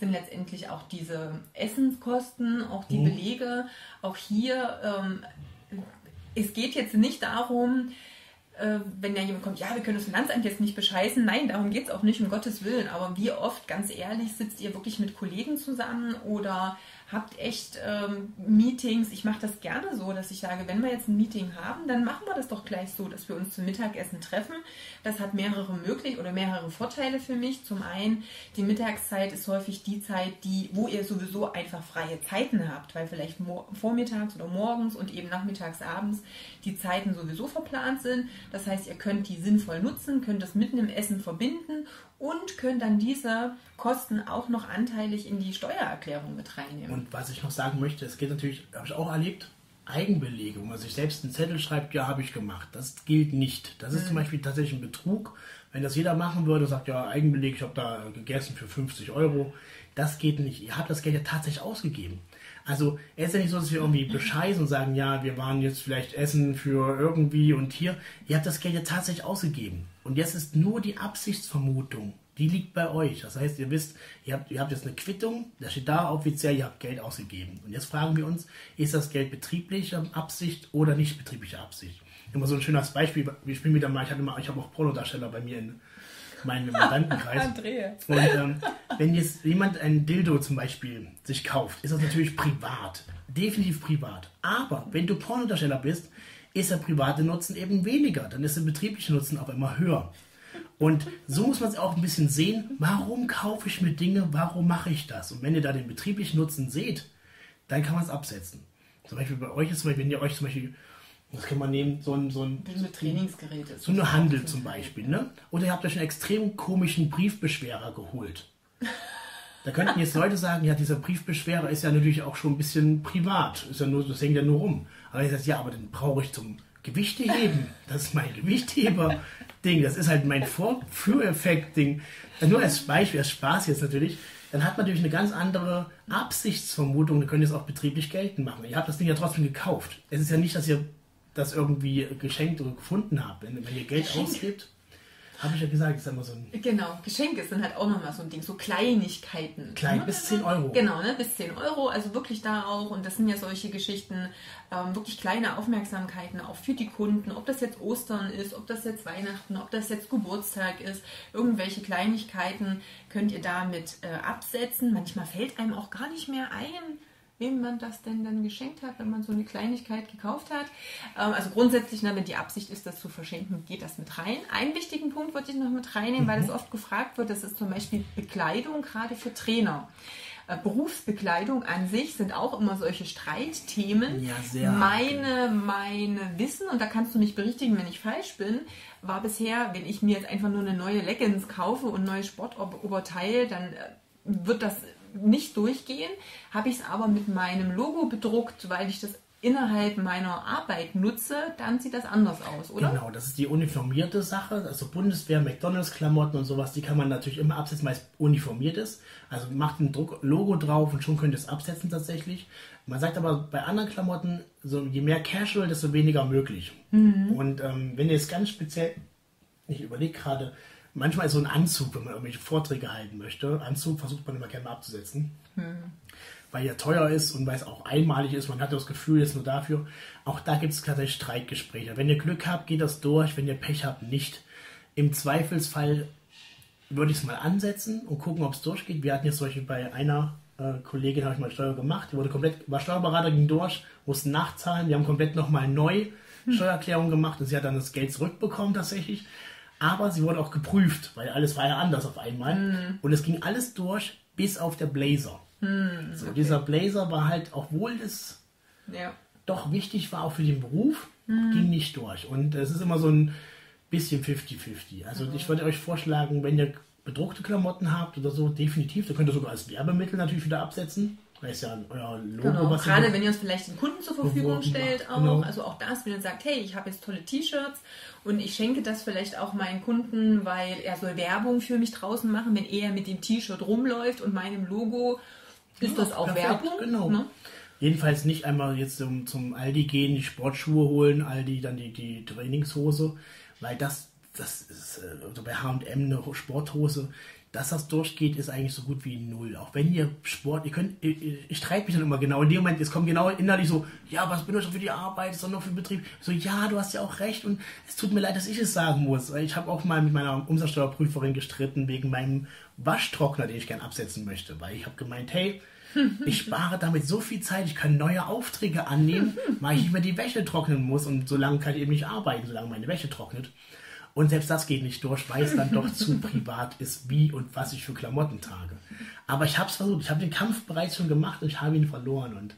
sind letztendlich auch diese Essenskosten, auch die mhm. Belege. Auch hier, ähm, es geht jetzt nicht darum, äh, wenn ja jemand kommt, ja, wir können das Finanzamt jetzt nicht bescheißen. Nein, darum geht es auch nicht, um Gottes Willen. Aber wie oft, ganz ehrlich, sitzt ihr wirklich mit Kollegen zusammen oder habt echt ähm, Meetings. Ich mache das gerne so, dass ich sage, wenn wir jetzt ein Meeting haben, dann machen wir das doch gleich so, dass wir uns zum Mittagessen treffen. Das hat mehrere möglich oder mehrere Vorteile für mich. Zum einen, die Mittagszeit ist häufig die Zeit, die, wo ihr sowieso einfach freie Zeiten habt, weil vielleicht vormittags oder morgens und eben nachmittags, abends die Zeiten sowieso verplant sind. Das heißt, ihr könnt die sinnvoll nutzen, könnt das mitten im Essen verbinden und können dann diese Kosten auch noch anteilig in die Steuererklärung mit reinnehmen. Und was ich noch sagen möchte, es geht natürlich, habe ich auch erlebt, Eigenbelege, wo man sich selbst einen Zettel schreibt, ja, habe ich gemacht. Das gilt nicht. Das ist mhm. zum Beispiel tatsächlich ein Betrug. Wenn das jeder machen würde, sagt ja, Eigenbeleg, ich habe da gegessen für 50 Euro. Das geht nicht. Ihr habt das Geld ja tatsächlich ausgegeben. Also es ist ja nicht so, dass wir irgendwie bescheißen und sagen, ja, wir waren jetzt vielleicht essen für irgendwie und hier. Ihr habt das Geld ja tatsächlich ausgegeben. Und jetzt ist nur die Absichtsvermutung, die liegt bei euch. Das heißt, ihr wisst, ihr habt, ihr habt jetzt eine Quittung, da steht da offiziell, ihr habt Geld ausgegeben. Und jetzt fragen wir uns, ist das Geld betriebliche Absicht oder nicht betriebliche Absicht? Immer so ein schönes Beispiel, wir spielen wieder mal, ich, hatte mal, ich habe auch Pornodarsteller bei mir in meinem Mandantenkreis. Und ähm, wenn jetzt jemand ein Dildo zum Beispiel sich kauft, ist das natürlich privat. Definitiv privat. Aber wenn du Pornodarsteller bist, ist der private Nutzen eben weniger. Dann ist der betriebliche Nutzen aber immer höher. Und so muss man es auch ein bisschen sehen, warum kaufe ich mir Dinge, warum mache ich das? Und wenn ihr da den betrieblichen Nutzen seht, dann kann man es absetzen. Zum Beispiel bei euch ist zum Beispiel, wenn ihr euch zum Beispiel das kann man nehmen, so ein, so ein Trainingsgeräte. So eine Handel zum Beispiel. Ne? Oder ihr habt euch einen extrem komischen Briefbeschwerer geholt. Da könnten jetzt Leute sagen, ja, dieser Briefbeschwerer ist ja natürlich auch schon ein bisschen privat. Ist ja nur, das hängt ja nur rum. Aber ich sage, ja, aber den brauche ich zum Gewichteheben. Das ist mein Gewichtheber-Ding. Das ist halt mein Vorführeffekt-Ding. Nur als Beispiel, als Spaß jetzt natürlich. Dann hat man natürlich eine ganz andere Absichtsvermutung. Da könnt ihr es auch betrieblich geltend machen. Ihr habt das Ding ja trotzdem gekauft. Es ist ja nicht, dass ihr das irgendwie geschenkt oder gefunden habt. Wenn, wenn ihr Geld ausgibt, habe ich ja gesagt, ist immer so ein. Genau, Geschenke sind halt auch nochmal so ein Ding, so Kleinigkeiten. Klein, ne? bis 10 Euro. Genau, ne, bis 10 Euro, also wirklich da auch. Und das sind ja solche Geschichten, ähm, wirklich kleine Aufmerksamkeiten auch für die Kunden, ob das jetzt Ostern ist, ob das jetzt Weihnachten, ob das jetzt Geburtstag ist. Irgendwelche Kleinigkeiten könnt ihr damit äh, absetzen. Manchmal fällt einem auch gar nicht mehr ein wem man das denn dann geschenkt hat, wenn man so eine Kleinigkeit gekauft hat. Ähm, also grundsätzlich, ne, wenn die Absicht ist, das zu verschenken, geht das mit rein. Einen wichtigen Punkt wollte ich noch mit reinnehmen, mhm. weil das oft gefragt wird, das ist zum Beispiel Bekleidung, gerade für Trainer. Äh, Berufsbekleidung an sich sind auch immer solche Streitthemen. Ja, sehr. Meine, meine Wissen, und da kannst du mich berichtigen, wenn ich falsch bin, war bisher, wenn ich mir jetzt einfach nur eine neue Leggings kaufe und ein neues Sportoberteil, dann äh, wird das nicht durchgehen, habe ich es aber mit meinem Logo bedruckt, weil ich das innerhalb meiner Arbeit nutze, dann sieht das anders aus, oder? Genau, das ist die uniformierte Sache. Also Bundeswehr, McDonalds-Klamotten und sowas, die kann man natürlich immer absetzen, weil es uniformiert ist. Also macht ein Druck Logo drauf und schon könnt ihr es absetzen tatsächlich. Man sagt aber bei anderen Klamotten, so je mehr Casual, desto weniger möglich. Mhm. Und ähm, wenn ihr es ganz speziell, ich überlege gerade, manchmal ist so ein Anzug, wenn man irgendwelche Vorträge halten möchte. Anzug versucht man immer gerne mal abzusetzen. Hm. Weil er teuer ist und weil es auch einmalig ist. Man hat das Gefühl, jetzt nur dafür. Auch da gibt es tatsächlich Streitgespräche. Wenn ihr Glück habt, geht das durch. Wenn ihr Pech habt, nicht. Im Zweifelsfall würde ich es mal ansetzen und gucken, ob es durchgeht. Wir hatten jetzt solche bei einer äh, Kollegin, habe ich mal Steuer gemacht. Die wurde komplett, war Steuerberater, ging durch, mussten nachzahlen. Wir haben komplett nochmal neu hm. Steuererklärung gemacht und sie hat dann das Geld zurückbekommen tatsächlich aber sie wurde auch geprüft, weil alles war ja anders auf einmal. Mhm. Und es ging alles durch, bis auf der Blazer. Mhm, so, okay. Dieser Blazer war halt, obwohl es ja. doch wichtig war, auch für den Beruf, mhm. ging nicht durch. Und es ist immer so ein bisschen 50-50. Also ich würde euch vorschlagen, wenn ihr bedruckte Klamotten habt oder so, definitiv, da könnt ihr sogar als Werbemittel natürlich wieder absetzen. Ist ja euer Logo, genau. was Gerade wenn ihr uns vielleicht den Kunden zur Verfügung stellt, auch. Genau. Also auch das, wenn ihr sagt, hey, ich habe jetzt tolle T-Shirts und ich schenke das vielleicht auch meinen Kunden, weil er soll Werbung für mich draußen machen, wenn er mit dem T-Shirt rumläuft und meinem Logo, ist ja, das auch perfekt, Werbung. Genau. Ne? Jedenfalls nicht einmal jetzt zum, zum Aldi gehen, die Sportschuhe holen, Aldi dann die, die Trainingshose, weil das, das ist, also bei H&M eine Sporthose, dass das durchgeht, ist eigentlich so gut wie null. Auch wenn ihr Sport, ihr könnt, ich, ich streite mich dann immer genau. In dem Moment, es kommt genau innerlich so, ja, was bin ich für die Arbeit, ist doch nur für den Betrieb. So, ja, du hast ja auch recht und es tut mir leid, dass ich es sagen muss. Ich habe auch mal mit meiner Umsatzsteuerprüferin gestritten wegen meinem Waschtrockner, den ich gern absetzen möchte, weil ich habe gemeint, hey, ich spare damit so viel Zeit, ich kann neue Aufträge annehmen, weil ich nicht mehr die Wäsche trocknen muss und so lange kann ich eben nicht arbeiten, solange meine Wäsche trocknet. Und selbst das geht nicht durch, weil es dann doch zu privat ist, wie und was ich für Klamotten trage. Aber ich habe es versucht. Ich habe den Kampf bereits schon gemacht und ich habe ihn verloren. Und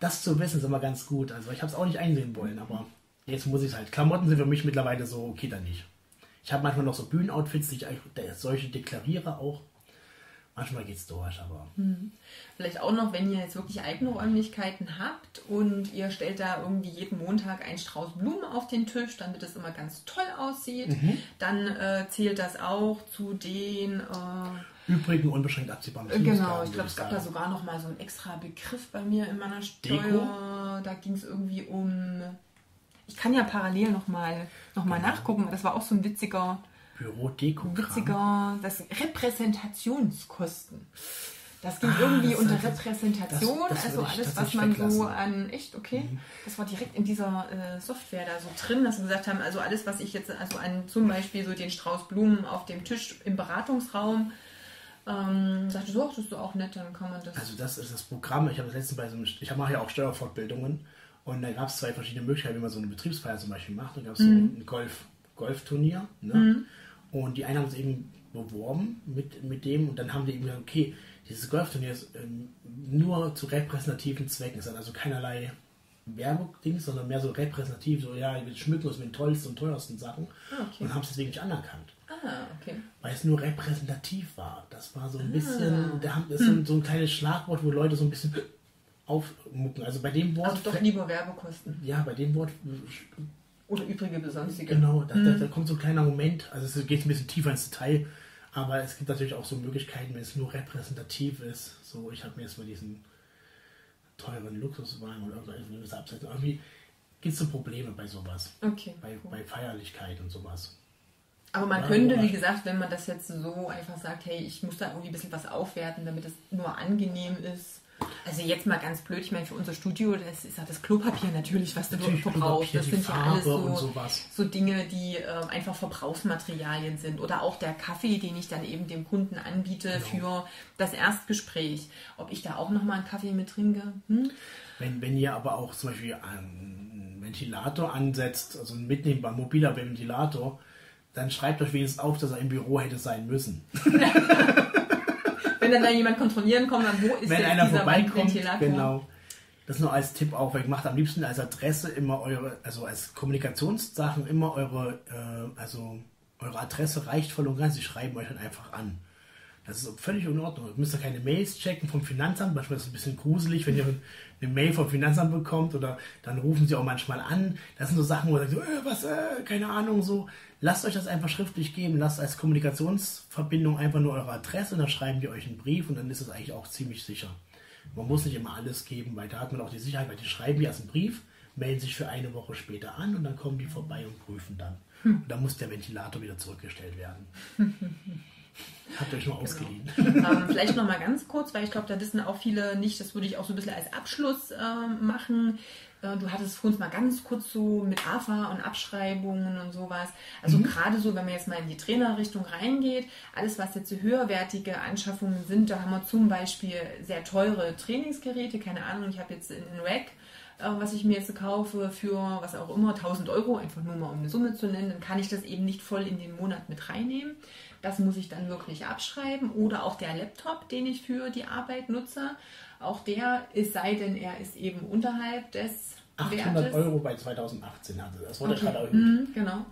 das zu wissen ist immer ganz gut. Also ich habe es auch nicht einsehen wollen, aber jetzt muss ich es halt. Klamotten sind für mich mittlerweile so, okay, dann nicht. Ich habe manchmal noch so Bühnenoutfits, die ich solche deklariere auch. Manchmal geht es durch, aber. Hm. Vielleicht auch noch, wenn ihr jetzt wirklich eigene Räumlichkeiten habt und ihr stellt da irgendwie jeden Montag einen Strauß Blumen auf den Tisch, damit es immer ganz toll aussieht, mhm. dann äh, zählt das auch zu den. Äh, Übrigen unbeschränkt abziehbaren Genau, ich glaube, es gab da sogar noch mal so einen extra Begriff bei mir in meiner Steuer. Deko? Da ging es irgendwie um. Ich kann ja parallel noch mal, noch mal genau. nachgucken. Das war auch so ein witziger Bürodeko. Witziger, das Repräsentationskosten. Das ging ah, irgendwie unter Repräsentation, das, das also alles, was man so an, echt, okay, mhm. das war direkt in dieser äh, Software da so drin, dass wir gesagt haben, also alles, was ich jetzt, also an zum Beispiel so den Strauß Blumen auf dem Tisch im Beratungsraum, ähm, sagte so, das ist auch nett, dann kann man das. Also das ist das Programm, ich habe das letzte bei so einem, ich mache ja auch Steuerfortbeildungen und da gab es zwei verschiedene Möglichkeiten, wie man so eine Betriebsfeier zum Beispiel macht. Da gab es mhm. so ein Golf, Golfturnier, ne? Mhm. Und die einen haben es eben beworben mit, mit dem und dann haben die eben gesagt, okay, dieses Golfturnier ist ähm, nur zu repräsentativen Zwecken. Es hat also keinerlei Werbedings, sondern mehr so repräsentativ, so ja, wir schmücken uns mit den tollsten und teuersten Sachen ah, okay. und haben es deswegen nicht anerkannt. Ah, okay. Weil es nur repräsentativ war. Das war so ein ah. bisschen, da haben, das ist hm. so, ein kleines Schlagwort, wo Leute so ein bisschen aufmucken. Also bei dem Wort. Also doch lieber Werbekosten. Ja, bei dem Wort oder übrige besonstige. Genau, da, da, da, hm. kommt so ein kleiner Moment, also es geht ein bisschen tiefer ins Detail, aber es gibt natürlich auch so Möglichkeiten, wenn es nur repräsentativ ist. So, ich habe mir jetzt mal diesen teuren Luxuswagen oder irgendwas absetzen. Irgendwie gibt es so Probleme bei sowas. Okay. Bei, cool. bei Feierlichkeit und sowas. Aber man ja, könnte, wie gesagt, wenn man das jetzt so einfach sagt, hey, ich muss da irgendwie ein bisschen was aufwerten, damit es nur angenehm ist, also jetzt mal ganz blöd, ich meine, für unser Studio, das ist ja das Klopapier natürlich, was natürlich du verbrauchst. Das sind ja alles so, so Dinge, die äh, einfach Verbrauchsmaterialien sind. Oder auch der Kaffee, den ich dann eben dem Kunden anbiete genau. für das Erstgespräch. Ob ich da auch nochmal einen Kaffee mit trinke? Hm? Wenn, wenn ihr aber auch zum Beispiel einen Ventilator ansetzt, also einen mitnehmbar mobiler Ventilator, dann schreibt euch wenigstens auf, dass er im Büro hätte sein müssen. wenn dann da jemand kontrollieren kommt, dann wo ist wenn einer vorbeikommt, Genau. Das nur als Tipp auch, weil ich mache am liebsten als Adresse immer eure, also als Kommunikationssachen immer eure, äh, also eure Adresse reicht voll und ganz. Sie schreiben euch dann einfach an. Das ist völlig in Ordnung. Ihr müsst ja keine Mails checken vom Finanzamt. Manchmal ist es ein bisschen gruselig, wenn ihr eine Mail vom Finanzamt bekommt oder dann rufen sie auch manchmal an. Das sind so Sachen, wo ihr sagt, äh, was, äh, keine Ahnung, so. Lasst euch das einfach schriftlich geben. Lasst als Kommunikationsverbindung einfach nur eure Adresse, dann schreiben die euch einen Brief und dann ist es eigentlich auch ziemlich sicher. Man muss nicht immer alles geben, weil da hat man auch die Sicherheit, weil die schreiben erst einen Brief, melden sich für eine Woche später an und dann kommen die vorbei und prüfen dann. Hm. Und dann muss der Ventilator wieder zurückgestellt werden. Habt ihr euch nur ausgeliehen. Genau. ähm, vielleicht noch mal ganz kurz, weil ich glaube, da wissen auch viele nicht, das würde ich auch so ein bisschen als Abschluss äh, machen. Äh, du hattest vor uns mal ganz kurz so mit AFA und Abschreibungen und sowas. Also mhm. gerade so, wenn man jetzt mal in die Trainerrichtung reingeht, alles was jetzt so höherwertige Anschaffungen sind, da haben wir zum Beispiel sehr teure Trainingsgeräte. Keine Ahnung, ich habe jetzt in Rack äh, was ich mir jetzt kaufe für was auch immer, 1000 Euro, einfach nur mal um eine Summe zu nennen, dann kann ich das eben nicht voll in den Monat mit reinnehmen. Das muss ich dann wirklich abschreiben. Oder auch der Laptop, den ich für die Arbeit nutze. Auch der, es sei denn, er ist eben unterhalb des 800 Wertes. Euro bei 2018 hatte. Das wurde okay. gerade erhöht. Mhm, genau.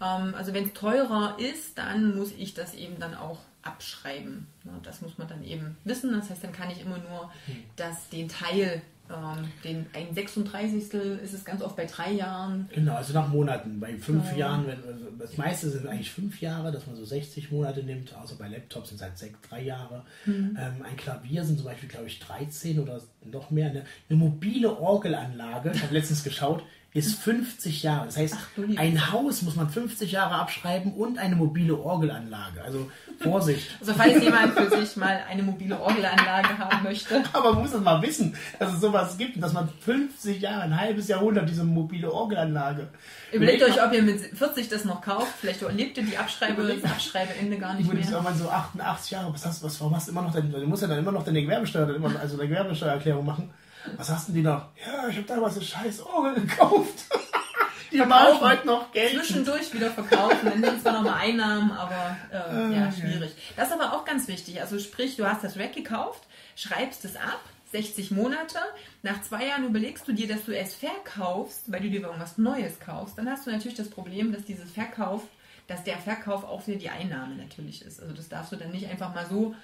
Ähm, also wenn es teurer ist, dann muss ich das eben dann auch abschreiben. Das muss man dann eben wissen. Das heißt, dann kann ich immer nur hm. das, den Teil ähm, den, ein 36. ist es ganz oft bei drei Jahren. Genau, also nach Monaten. Bei fünf ähm. Jahren, wenn, also das meiste sind eigentlich fünf Jahre, dass man so 60 Monate nimmt. Also bei Laptops sind es halt sechs, drei Jahre. Mhm. Ähm, ein Klavier sind zum Beispiel, glaube ich, 13 oder noch mehr. Eine, eine mobile Orgelanlage, ich habe letztens geschaut, bis 50 Jahre. Das heißt, Ach, ein Haus muss man 50 Jahre abschreiben und eine mobile Orgelanlage. Also Vorsicht. Also falls jemand für sich mal eine mobile Orgelanlage haben möchte. Aber man muss es mal wissen, dass es sowas gibt und dass man 50 Jahre, ein halbes Jahrhundert diese mobile Orgelanlage. Überlegt euch, ob ihr mit 40 das noch kauft. Vielleicht erlebt ihr die Abschreibe, das Abschreibeende gar nicht Ich mehr. irgendwann so 88 Jahre, was hast, was, warum hast du immer noch deine, du musst ja dann immer noch deine Gewerbesteuer, dann immer, also deine Gewerbesteuererklärung machen. Was hast denn die noch? Ja, ich habe damals eine scheiß Orgel gekauft. die haben auch heute noch Geld. Zwischendurch wieder verkaufen, dann sind zwar nochmal Einnahmen, aber äh, ja, schwierig. Das ist aber auch ganz wichtig. Also sprich, du hast das Rack gekauft, schreibst es ab, 60 Monate. Nach zwei Jahren überlegst du dir, dass du es verkaufst, weil du dir irgendwas Neues kaufst. Dann hast du natürlich das Problem, dass dieses Verkauf, dass der Verkauf auch wieder die Einnahme natürlich ist. Also das darfst du dann nicht einfach mal so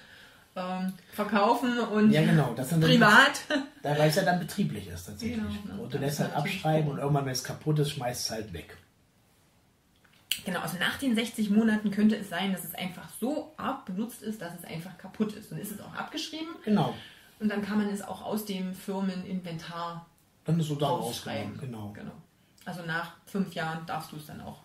ähm, verkaufen und Ja, genau. Das dann- privat. Da weil es ja dann betrieblich ist tatsächlich. Genau, und du das lässt halt abschreiben und irgendwann, wenn es kaputt ist, schmeißt es halt weg. Genau, also nach den 60 Monaten könnte es sein, dass es einfach so arg benutzt ist, dass es einfach kaputt ist. Und ist es auch abgeschrieben Genau. und dann kann man es auch aus dem Firmeninventar Dann ist so da rausschreiben. rausgenommen. Genau. Also nach fünf Jahren darfst du es dann auch,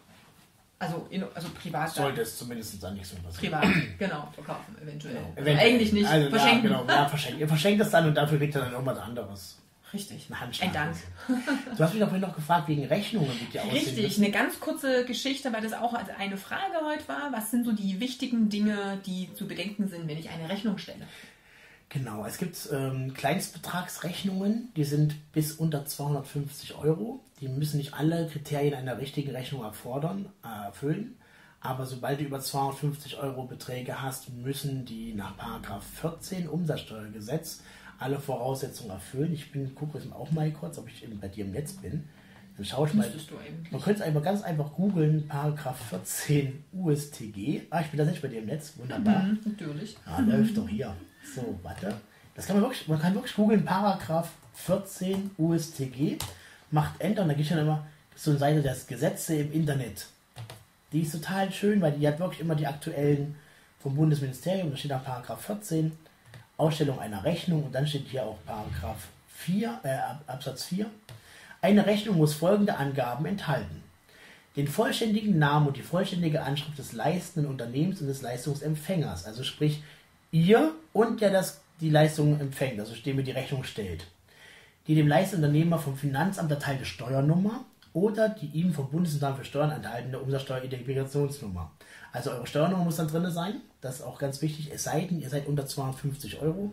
also, in, also privat, Sollte es zumindest dann nicht so passieren. privat, genau, verkaufen eventuell. Genau. Also eigentlich nicht, Also, verschenken. Ja, genau, ja, verschenken. Ihr verschenkt es dann und dafür kriegt ihr dann irgendwas anderes. Richtig, Ein Handschlag. ein Dank. Du hast mich doch vorhin noch gefragt wegen Rechnungen, wie die aussehen. Richtig, eine ganz kurze Geschichte, weil das auch als eine Frage heute war. Was sind so die wichtigen Dinge, die zu bedenken sind, wenn ich eine Rechnung stelle? Genau, es gibt ähm, Kleinstbetragsrechnungen, die sind bis unter 250 Euro. Die müssen nicht alle Kriterien einer richtigen Rechnung erfordern, äh, erfüllen. Aber sobald du über 250 Euro Beträge hast, müssen die nach Paragraph 14 Umsatzsteuergesetz alle Voraussetzungen erfüllen. Ich bin, gucke jetzt auch mal kurz, ob ich eben bei dir im Netz bin. Dann schaue ich mal. Man könnte es einfach ganz einfach googeln, Paragraph 14 USTG. Ah, ich bin da nicht bei dir im Netz, wunderbar. Mhm, natürlich. Ah, läuft doch hier. So, warte. Das kann man wirklich, man kann wirklich googeln, Paragraph 14 USTG, macht Enter und dann geht dann immer so eine Seite das Gesetze im Internet. Die ist total schön, weil die hat wirklich immer die aktuellen vom Bundesministerium, da steht da Paragraph 14, Ausstellung einer Rechnung und dann steht hier auch Paragraph 4, äh, Ab- Absatz 4. Eine Rechnung muss folgende Angaben enthalten. Den vollständigen Namen und die vollständige Anschrift des leistenden Unternehmens und des Leistungsempfängers, also sprich ihr und der das die Leistung empfängt, also dem ihr die Rechnung stellt. Die dem Leistungsunternehmer vom Finanzamt erteilte Steuernummer oder die ihm vom Bundesamt für Steuern enthaltene Umsatzsteueridentifikationsnummer. Also eure Steuernummer muss dann drin sein, das ist auch ganz wichtig, es sei denn, ihr seid unter 250 Euro,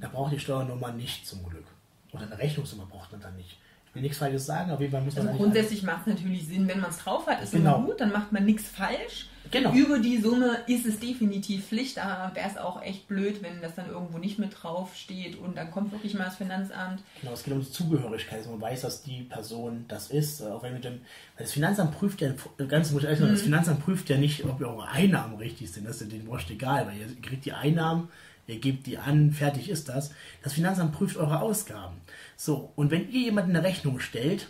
da braucht die Steuernummer nicht zum Glück. Oder eine Rechnungsnummer braucht man dann nicht. Ich will nichts Falsches sagen, auf jeden Fall muss man Also grundsätzlich macht es natürlich Sinn, wenn man es drauf hat, ist Genau. immer gut, dann macht man nichts falsch. Genau. Über die Summe ist es definitiv Pflicht, da wäre es auch echt blöd, wenn das dann irgendwo nicht mit drauf steht und dann kommt wirklich mal das Finanzamt. Genau, es geht um die Zugehörigkeit, dass man weiß, dass die Person das ist. äh, Auch wenn mit dem, weil das Finanzamt prüft ja, ganz muss ich ehrlich sagen, das Finanzamt prüft ja nicht, ob eure Einnahmen richtig sind. Das ist denen wurscht egal, weil ihr kriegt die Einnahmen, ihr gebt die an, fertig ist das. Das Finanzamt prüft eure Ausgaben. So, und wenn ihr jemanden eine Rechnung stellt,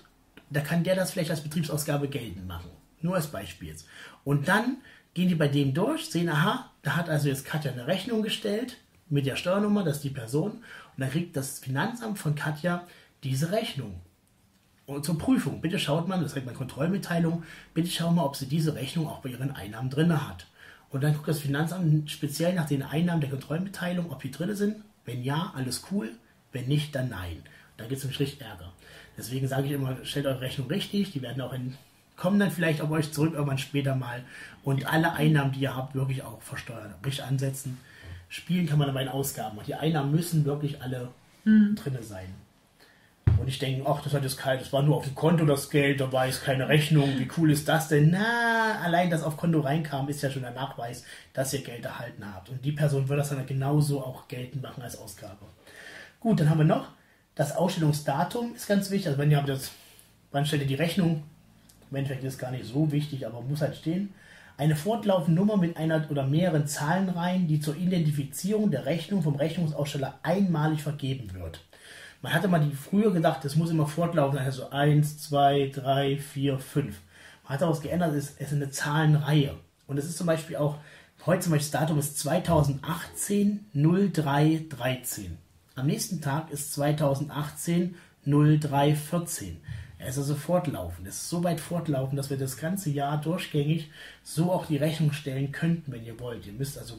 da kann der das vielleicht als Betriebsausgabe geltend machen. Nur als Beispiel jetzt. Und dann gehen die bei dem durch, sehen, aha, da hat also jetzt Katja eine Rechnung gestellt mit der Steuernummer, das ist die Person. Und dann kriegt das Finanzamt von Katja diese Rechnung. Und zur Prüfung, bitte schaut mal, das ist eine Kontrollmitteilung, bitte schaut mal, ob sie diese Rechnung auch bei ihren Einnahmen drin hat. Und dann guckt das Finanzamt speziell nach den Einnahmen der Kontrollmitteilung, ob die drin sind. Wenn ja, alles cool. Wenn nicht, dann nein. Da gibt es nämlich richtig Ärger. Deswegen sage ich immer, stellt eure Rechnung richtig. Die werden auch in, kommen dann vielleicht auf euch zurück irgendwann später mal. Und alle Einnahmen, die ihr habt, wirklich auch versteuern. Richtig ansetzen. Spielen kann man aber in Ausgaben. Und die Einnahmen müssen wirklich alle drin sein. Und ich denke, ach, das hat jetzt kein, das war nur auf dem Konto das Geld, da war jetzt keine Rechnung, wie cool ist das denn? Na, allein, dass auf Konto reinkam, ist ja schon der Nachweis, dass ihr Geld erhalten habt. Und die Person wird das dann genauso auch geltend machen als Ausgabe. Gut, dann haben wir noch, das Ausstellungsdatum ist ganz wichtig. Also wenn ihr habt das, wann stellt ihr die Rechnung? Im Endeffekt ist es gar nicht so wichtig, aber muss halt stehen. Eine fortlaufende Nummer mit einer oder mehreren Zahlenreihen, die zur Identifizierung der Rechnung vom Rechnungsaussteller einmalig vergeben wird. Man hatte mal die früher gedacht, es muss immer fortlaufen, also 1, 2, 3, 4, 5. Man hat daraus geändert, es ist eine Zahlenreihe. Und es ist zum Beispiel auch, heute zum Beispiel das Datum ist 2018 03 13. Am nächsten Tag ist 2018 03 14. Er ist also fortlaufend. Es ist so weit fortlaufend, dass wir das ganze Jahr durchgängig so auch die Rechnung stellen könnten, wenn ihr wollt. Ihr müsst also,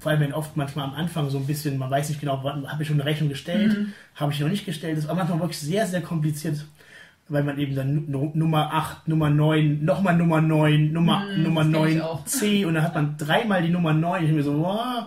vor allem wenn oft manchmal am Anfang so ein bisschen, man weiß nicht genau, habe ich schon eine Rechnung gestellt, mhm. habe ich noch nicht gestellt. Das ist manchmal wirklich sehr, sehr kompliziert weil man eben dann Nummer 8, Nummer 9, nochmal Nummer 9, Nummer, mm, Nummer 9 C und dann hat man dreimal die Nummer 9. Ich mir so, wow,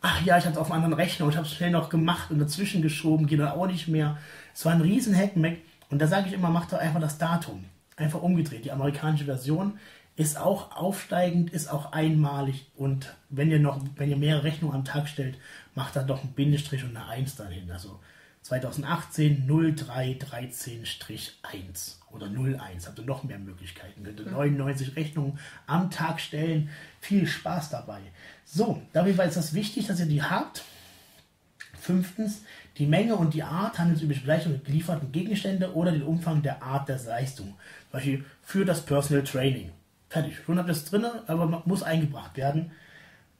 ach ja, ich hatte auf einem anderen Rechner und habe es schnell noch gemacht und dazwischen geschoben, geht dann auch nicht mehr. Es war ein riesen Hackmack und da sage ich immer, macht doch einfach das Datum. Einfach umgedreht. Die amerikanische Version ist auch aufsteigend, ist auch einmalig und wenn ihr noch, wenn ihr mehrere Rechnungen am Tag stellt, macht da doch ein Bindestrich und eine 1 dahin. Also 2018 0313-1 oder 01. Habt ihr noch mehr Möglichkeiten. Könnt ihr 99 Rechnungen am Tag stellen. Viel Spaß dabei. So, dabei ist das wichtig, dass ihr die habt. Fünftens, die Menge und die Art handelsübliche Bezeichnung gelieferten Gegenstände oder den Umfang der Art der Leistung. Zum Beispiel für das Personal Training. Fertig. Schon habt ihr es drin, aber muss eingebracht werden.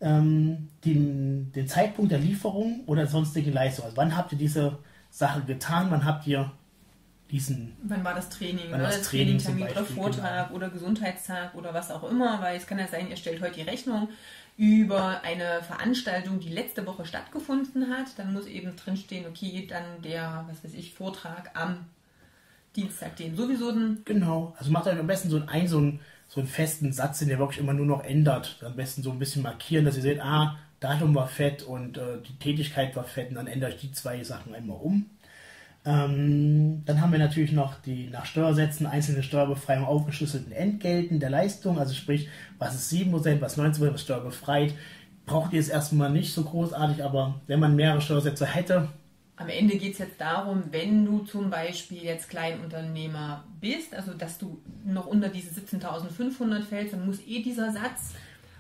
Ähm, den, den Zeitpunkt der Lieferung oder sonstige Leistung. Also wann habt ihr diese Sache getan, wann habt ihr diesen. Wann war das Training? Wann das Training, Training oder Vortrag genau. oder Gesundheitstag oder was auch immer, weil es kann ja sein, ihr stellt heute die Rechnung über eine Veranstaltung, die letzte Woche stattgefunden hat. Dann muss eben drinstehen, okay, dann der, was weiß ich, Vortrag am Dienstag, den sowieso. Genau, also macht am besten so einen, so einen, so einen festen Satz, den ihr wirklich immer nur noch ändert. Am besten so ein bisschen markieren, dass ihr seht, ah, Datum war fett und äh, die Tätigkeit war fett und dann ändere ich die zwei Sachen einmal um. Ähm, dann haben wir natürlich noch die nach Steuersätzen einzelne Steuerbefreiung aufgeschlüsselten Entgelten der Leistung, also sprich, was ist 7%, was 19%, was steuerbefreit. Braucht ihr es erstmal nicht so großartig, aber wenn man mehrere Steuersätze hätte. Am Ende geht es jetzt darum, wenn du zum Beispiel jetzt Kleinunternehmer bist, also dass du noch unter diese 17.500 fällst, dann muss eh dieser Satz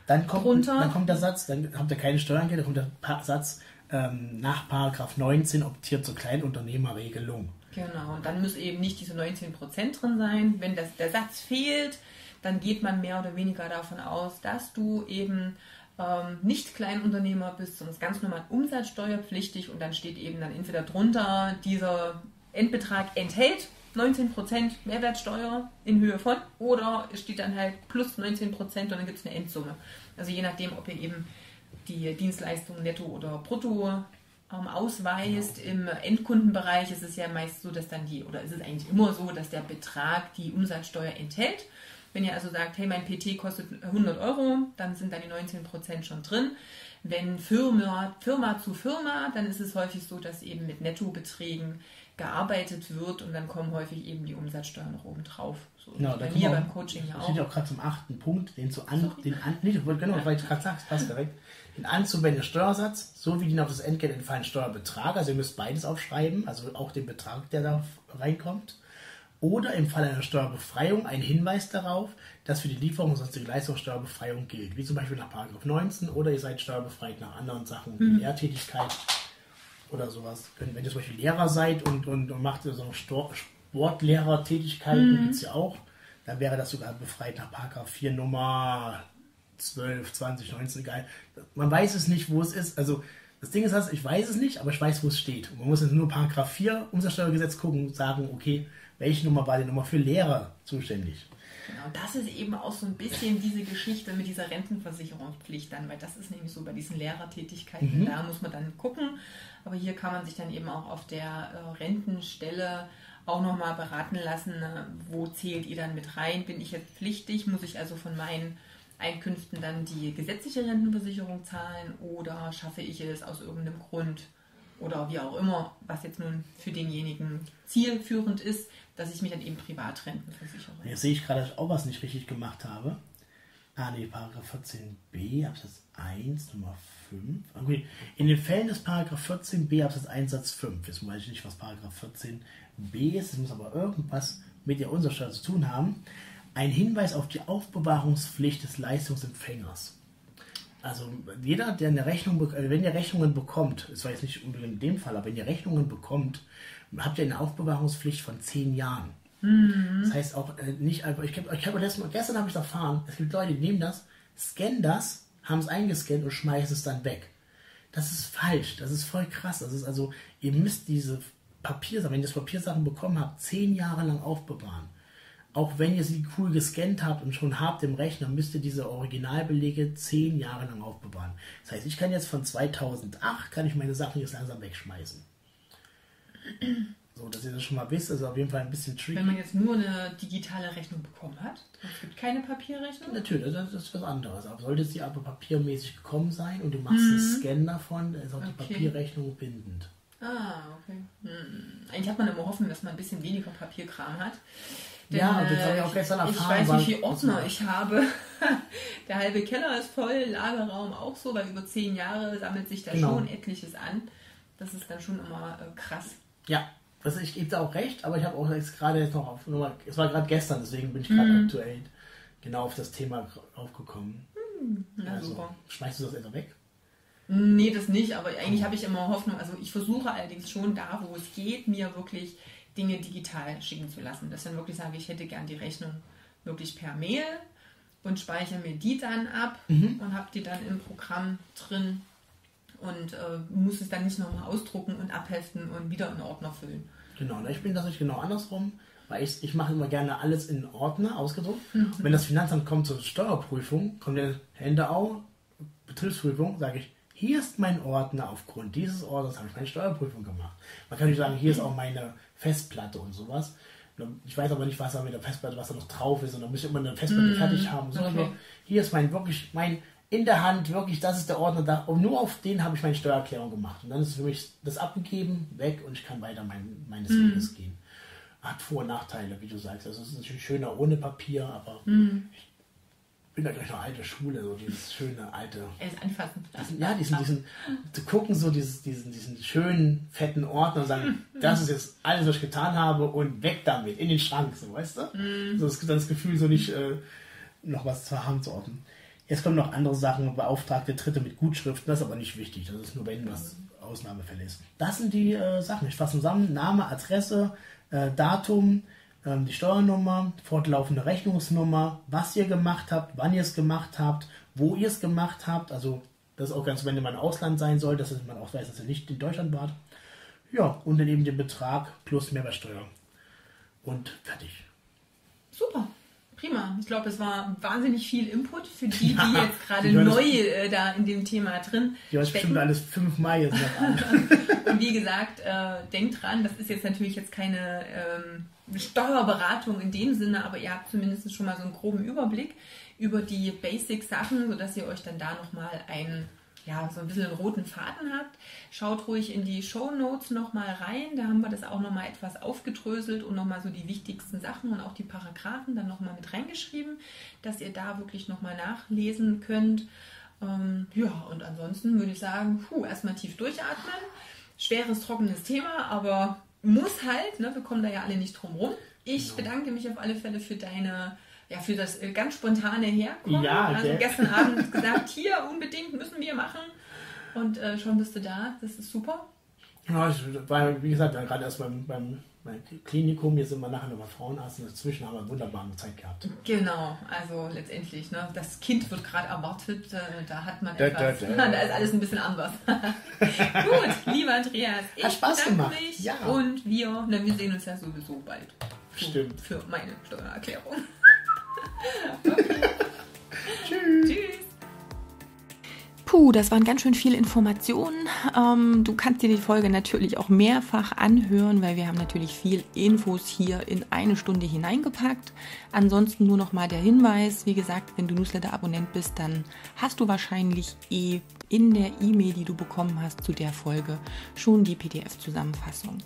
dann kommt, runter. Dann kommt der Satz, dann habt ihr keine Steuern, dann kommt der Satz ähm, nach Paragraph 19 optiert zur Kleinunternehmerregelung. Genau, und dann müssen eben nicht diese 19% drin sein. Wenn das, der Satz fehlt, dann geht man mehr oder weniger davon aus, dass du eben ähm, nicht Kleinunternehmer bist, sondern ganz normal umsatzsteuerpflichtig und dann steht eben dann entweder drunter, dieser Endbetrag enthält 19% Mehrwertsteuer in Höhe von oder es steht dann halt plus 19% und dann gibt es eine Endsumme. Also je nachdem, ob ihr eben die Dienstleistung netto oder brutto ähm, ausweist. Genau. Im Endkundenbereich ist es ja meist so, dass dann die, oder ist es eigentlich immer so, dass der Betrag die Umsatzsteuer enthält. Wenn ihr also sagt, hey, mein PT kostet 100 Euro, dann sind da die 19% schon drin. Wenn Firma, Firma zu Firma, dann ist es häufig so, dass eben mit Nettobeträgen gearbeitet wird und dann kommen häufig eben die Umsatzsteuern noch oben drauf. So genau, bei mir beim Coaching ja auch. Ich auch gerade zum achten Punkt, den zu an, den an, nicht, genau, weil ich gerade sagst, passt direkt, den anzuwendenden Steuersatz sowie den auf das Entgelt entfallenden Steuerbetrag, also ihr müsst beides aufschreiben, also auch den Betrag, der da reinkommt. Oder im Fall einer Steuerbefreiung ein Hinweis darauf, dass für die Lieferung sonstige Leistungssteuerbefreiung gilt, wie zum Beispiel nach 19 oder ihr seid steuerbefreit nach anderen Sachen wie mhm. Lehrtätigkeit oder sowas. Wenn, wenn ihr zum Beispiel Lehrer seid und, und, und macht so Sportlehrertätigkeiten, mhm. gibt es ja auch, dann wäre das sogar befreit nach Paragraph 4 Nummer 12, 20, 19, egal. Man weiß es nicht, wo es ist. Also das Ding ist das, ich weiß es nicht, aber ich weiß, wo es steht. Und man muss jetzt nur Paragraph 4 Umsatzsteuergesetz gucken und sagen, okay, welche Nummer war die Nummer für Lehrer zuständig? Genau, das ist eben auch so ein bisschen diese Geschichte mit dieser Rentenversicherungspflicht dann, weil das ist nämlich so bei diesen Lehrertätigkeiten, mhm. da muss man dann gucken. Aber hier kann man sich dann eben auch auf der äh, Rentenstelle auch nochmal beraten lassen, äh, wo zählt ihr dann mit rein? Bin ich jetzt pflichtig? Muss ich also von meinen Einkünften dann die gesetzliche Rentenversicherung zahlen oder schaffe ich es aus irgendeinem Grund oder wie auch immer, was jetzt nun für denjenigen zielführend ist, dass ich mich dann eben Privatrenten versichere. Jetzt sehe ich gerade, dass ich auch was nicht richtig gemacht habe. Ah, nee, Paragraph 14b, Absatz 1, Nummer 5. Okay. In den Fällen des Paragraph 14b, Absatz 1, Satz 5, jetzt weiß ich nicht, was Paragraph 14b ist, es muss aber irgendwas mit der Umsatzsteuer zu tun haben, ein Hinweis auf die Aufbewahrungspflicht des Leistungsempfängers. Also jeder, der eine Rechnung, also wenn ihr Rechnungen bekommt, das war jetzt nicht unbedingt in dem Fall, aber wenn ihr Rechnungen bekommt, habt ihr eine Aufbewahrungspflicht von zehn Jahren. Mhm. Das heißt auch äh, nicht einfach, ich habe ich hab gestern, gestern habe ich erfahren, es gibt Leute, die nehmen das, scannen das, haben es eingescannt und schmeißen es dann weg. Das ist falsch, das ist voll krass. Das ist also, ihr müsst diese Papiersachen, wenn ihr das Papiersachen bekommen habt, zehn Jahre lang aufbewahren. Auch wenn ihr sie cool gescannt habt und schon habt im Rechner, müsst ihr diese Originalbelege zehn Jahre lang aufbewahren. Das heißt, ich kann jetzt von 2008, kann ich meine Sachen jetzt langsam wegschmeißen. So, dass ihr das schon mal wisst, ist auf jeden Fall ein bisschen tricky. Wenn man jetzt nur eine digitale Rechnung bekommen hat, es gibt keine Papierrechnung? Natürlich, das ist was anderes. Aber sollte sie aber papiermäßig gekommen sein und du machst mhm. einen Scan davon, ist auch die okay. Papierrechnung bindend. Ah, okay. Hm. Eigentlich hat man immer hoffen, dass man ein bisschen weniger Papierkram hat. Denn, ja, und das habe ich auch gestern erfahren. Ich weiß, wie viele Ordner ich habe. Der halbe Keller ist voll, Lagerraum auch so, weil über zehn Jahre sammelt sich da genau. schon etliches an. Das ist dann schon immer äh, krass. Ja, also ich gebe da auch recht, aber ich habe auch jetzt gerade jetzt noch auf, es war gerade gestern, deswegen bin ich gerade mhm. aktuell genau auf das Thema aufgekommen. Mhm. Ja, also, super. Schmeißt du das etwa weg? Nee, das nicht, aber eigentlich habe ich immer Hoffnung, also ich versuche allerdings schon da, wo es geht, mir wirklich Dinge digital schicken zu lassen. Dass ich dann wirklich sage, ich hätte gern die Rechnung wirklich per Mail und speichere mir die dann ab mhm. und habe die dann im Programm drin und äh, muss es dann nicht nochmal ausdrucken und abheften und wieder in Ordner füllen. Genau, ich bin das nicht genau andersrum, weil ich, ich mache immer gerne alles in Ordner ausgedruckt. Mhm. Wenn das Finanzamt kommt zur Steuerprüfung, kommt der Hände auf, Betriebsprüfung, sage ich, hier ist mein Ordner, aufgrund dieses Ordners habe ich meine Steuerprüfung gemacht. Man kann nicht sagen, hier ist auch meine Festplatte und sowas. Ich weiß aber nicht, was da mit der Festplatte, was da noch drauf ist, und dann muss ich immer eine Festplatte mm, fertig haben. So, okay. hier ist mein wirklich, mein in der Hand, wirklich, das ist der Ordner da. Und nur auf den habe ich meine Steuererklärung gemacht. Und dann ist für mich das abgegeben, weg und ich kann weiter mein, meines mm. Weges gehen. Hat Vor- und Nachteile, wie du sagst. Also es ist natürlich schöner ohne Papier, aber mm. ich bin da gleich noch alte Schule, so dieses schöne alte. Er ist anfassen. Diesen, ja, diesen, diesen, zu gucken, so dieses, diesen, diesen schönen, fetten Ordner und sagen, das ist jetzt alles, was ich getan habe und weg damit, in den Schrank, so, weißt du? Mm. So das, das Gefühl, so nicht äh, noch was zur Hand zu ordnen. Jetzt kommen noch andere Sachen, beauftragte Dritte mit Gutschriften, das ist aber nicht wichtig, das ist nur, wenn was Ausnahmefälle ist. Das sind die äh, Sachen, ich fasse zusammen, Name, Adresse, äh, Datum, die Steuernummer, fortlaufende Rechnungsnummer, was ihr gemacht habt, wann ihr es gemacht habt, wo ihr es gemacht habt. Also das ist auch ganz, wenn mal im Ausland sein soll, dass man auch weiß, dass ihr nicht in Deutschland wart. Ja, und dann eben den Betrag plus Mehrwertsteuer. Und fertig. Super. Prima. Ich glaube, es war wahnsinnig viel Input für die, ja, die jetzt gerade neu äh, da in dem Thema drin Ja, das bestimmt alles fünfmal jetzt noch an. Und wie gesagt, äh, denkt dran, das ist jetzt natürlich jetzt keine ähm, Steuerberatung in dem Sinne, aber ihr habt zumindest schon mal so einen groben Überblick über die Basic-Sachen, sodass ihr euch dann da nochmal einen ja, so ein bisschen einen roten Faden habt, schaut ruhig in die Show Notes nochmal rein. Da haben wir das auch nochmal etwas aufgedröselt und nochmal so die wichtigsten Sachen und auch die Paragraphen dann nochmal mit reingeschrieben, dass ihr da wirklich nochmal nachlesen könnt. Ähm, ja, und ansonsten würde ich sagen, puh, erstmal tief durchatmen. Schweres, trockenes Thema, aber muss halt, ne? wir kommen da ja alle nicht drum rum. Ich genau. bedanke mich auf alle Fälle für deine ja, für das äh, ganz spontane Herkommen. Ja. Also gestern Abend gesagt, hier unbedingt müssen wir machen. Und äh, schon bist du da. Das ist super. Ja, ich war, wie gesagt, gerade erst beim, beim, beim Klinikum, jetzt sind wir nachher nochmal Frauenarzt und dazwischen haben wir eine wunderbare Zeit gehabt. Genau, also letztendlich, ne, das Kind wird gerade erwartet, äh, da hat man da, etwas, da, da, da, ist alles ein bisschen anders. Gut, lieber Andreas, ich hat Spaß gemacht. mich ja. und wir, ne, wir sehen uns ja sowieso bald. Stimmt. Für meine Steuererklärung. Puh, das waren ganz schön viele Informationen. Ähm, du kannst dir die Folge natürlich auch mehrfach anhören, weil wir haben natürlich viel Infos hier in eine Stunde hineingepackt. Ansonsten nur noch mal der Hinweis, wie gesagt, wenn du Newsletter-Abonnent bist, dann hast du wahrscheinlich eh in der E-Mail, die du bekommen hast zu der Folge, schon die PDF-Zusammenfassung.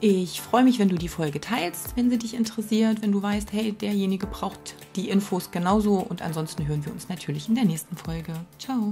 Ich freue mich, wenn du die Folge teilst, wenn sie dich interessiert, wenn du weißt, hey, derjenige braucht die Infos genauso und ansonsten hören wir uns natürlich in der nächsten Folge. Ciao.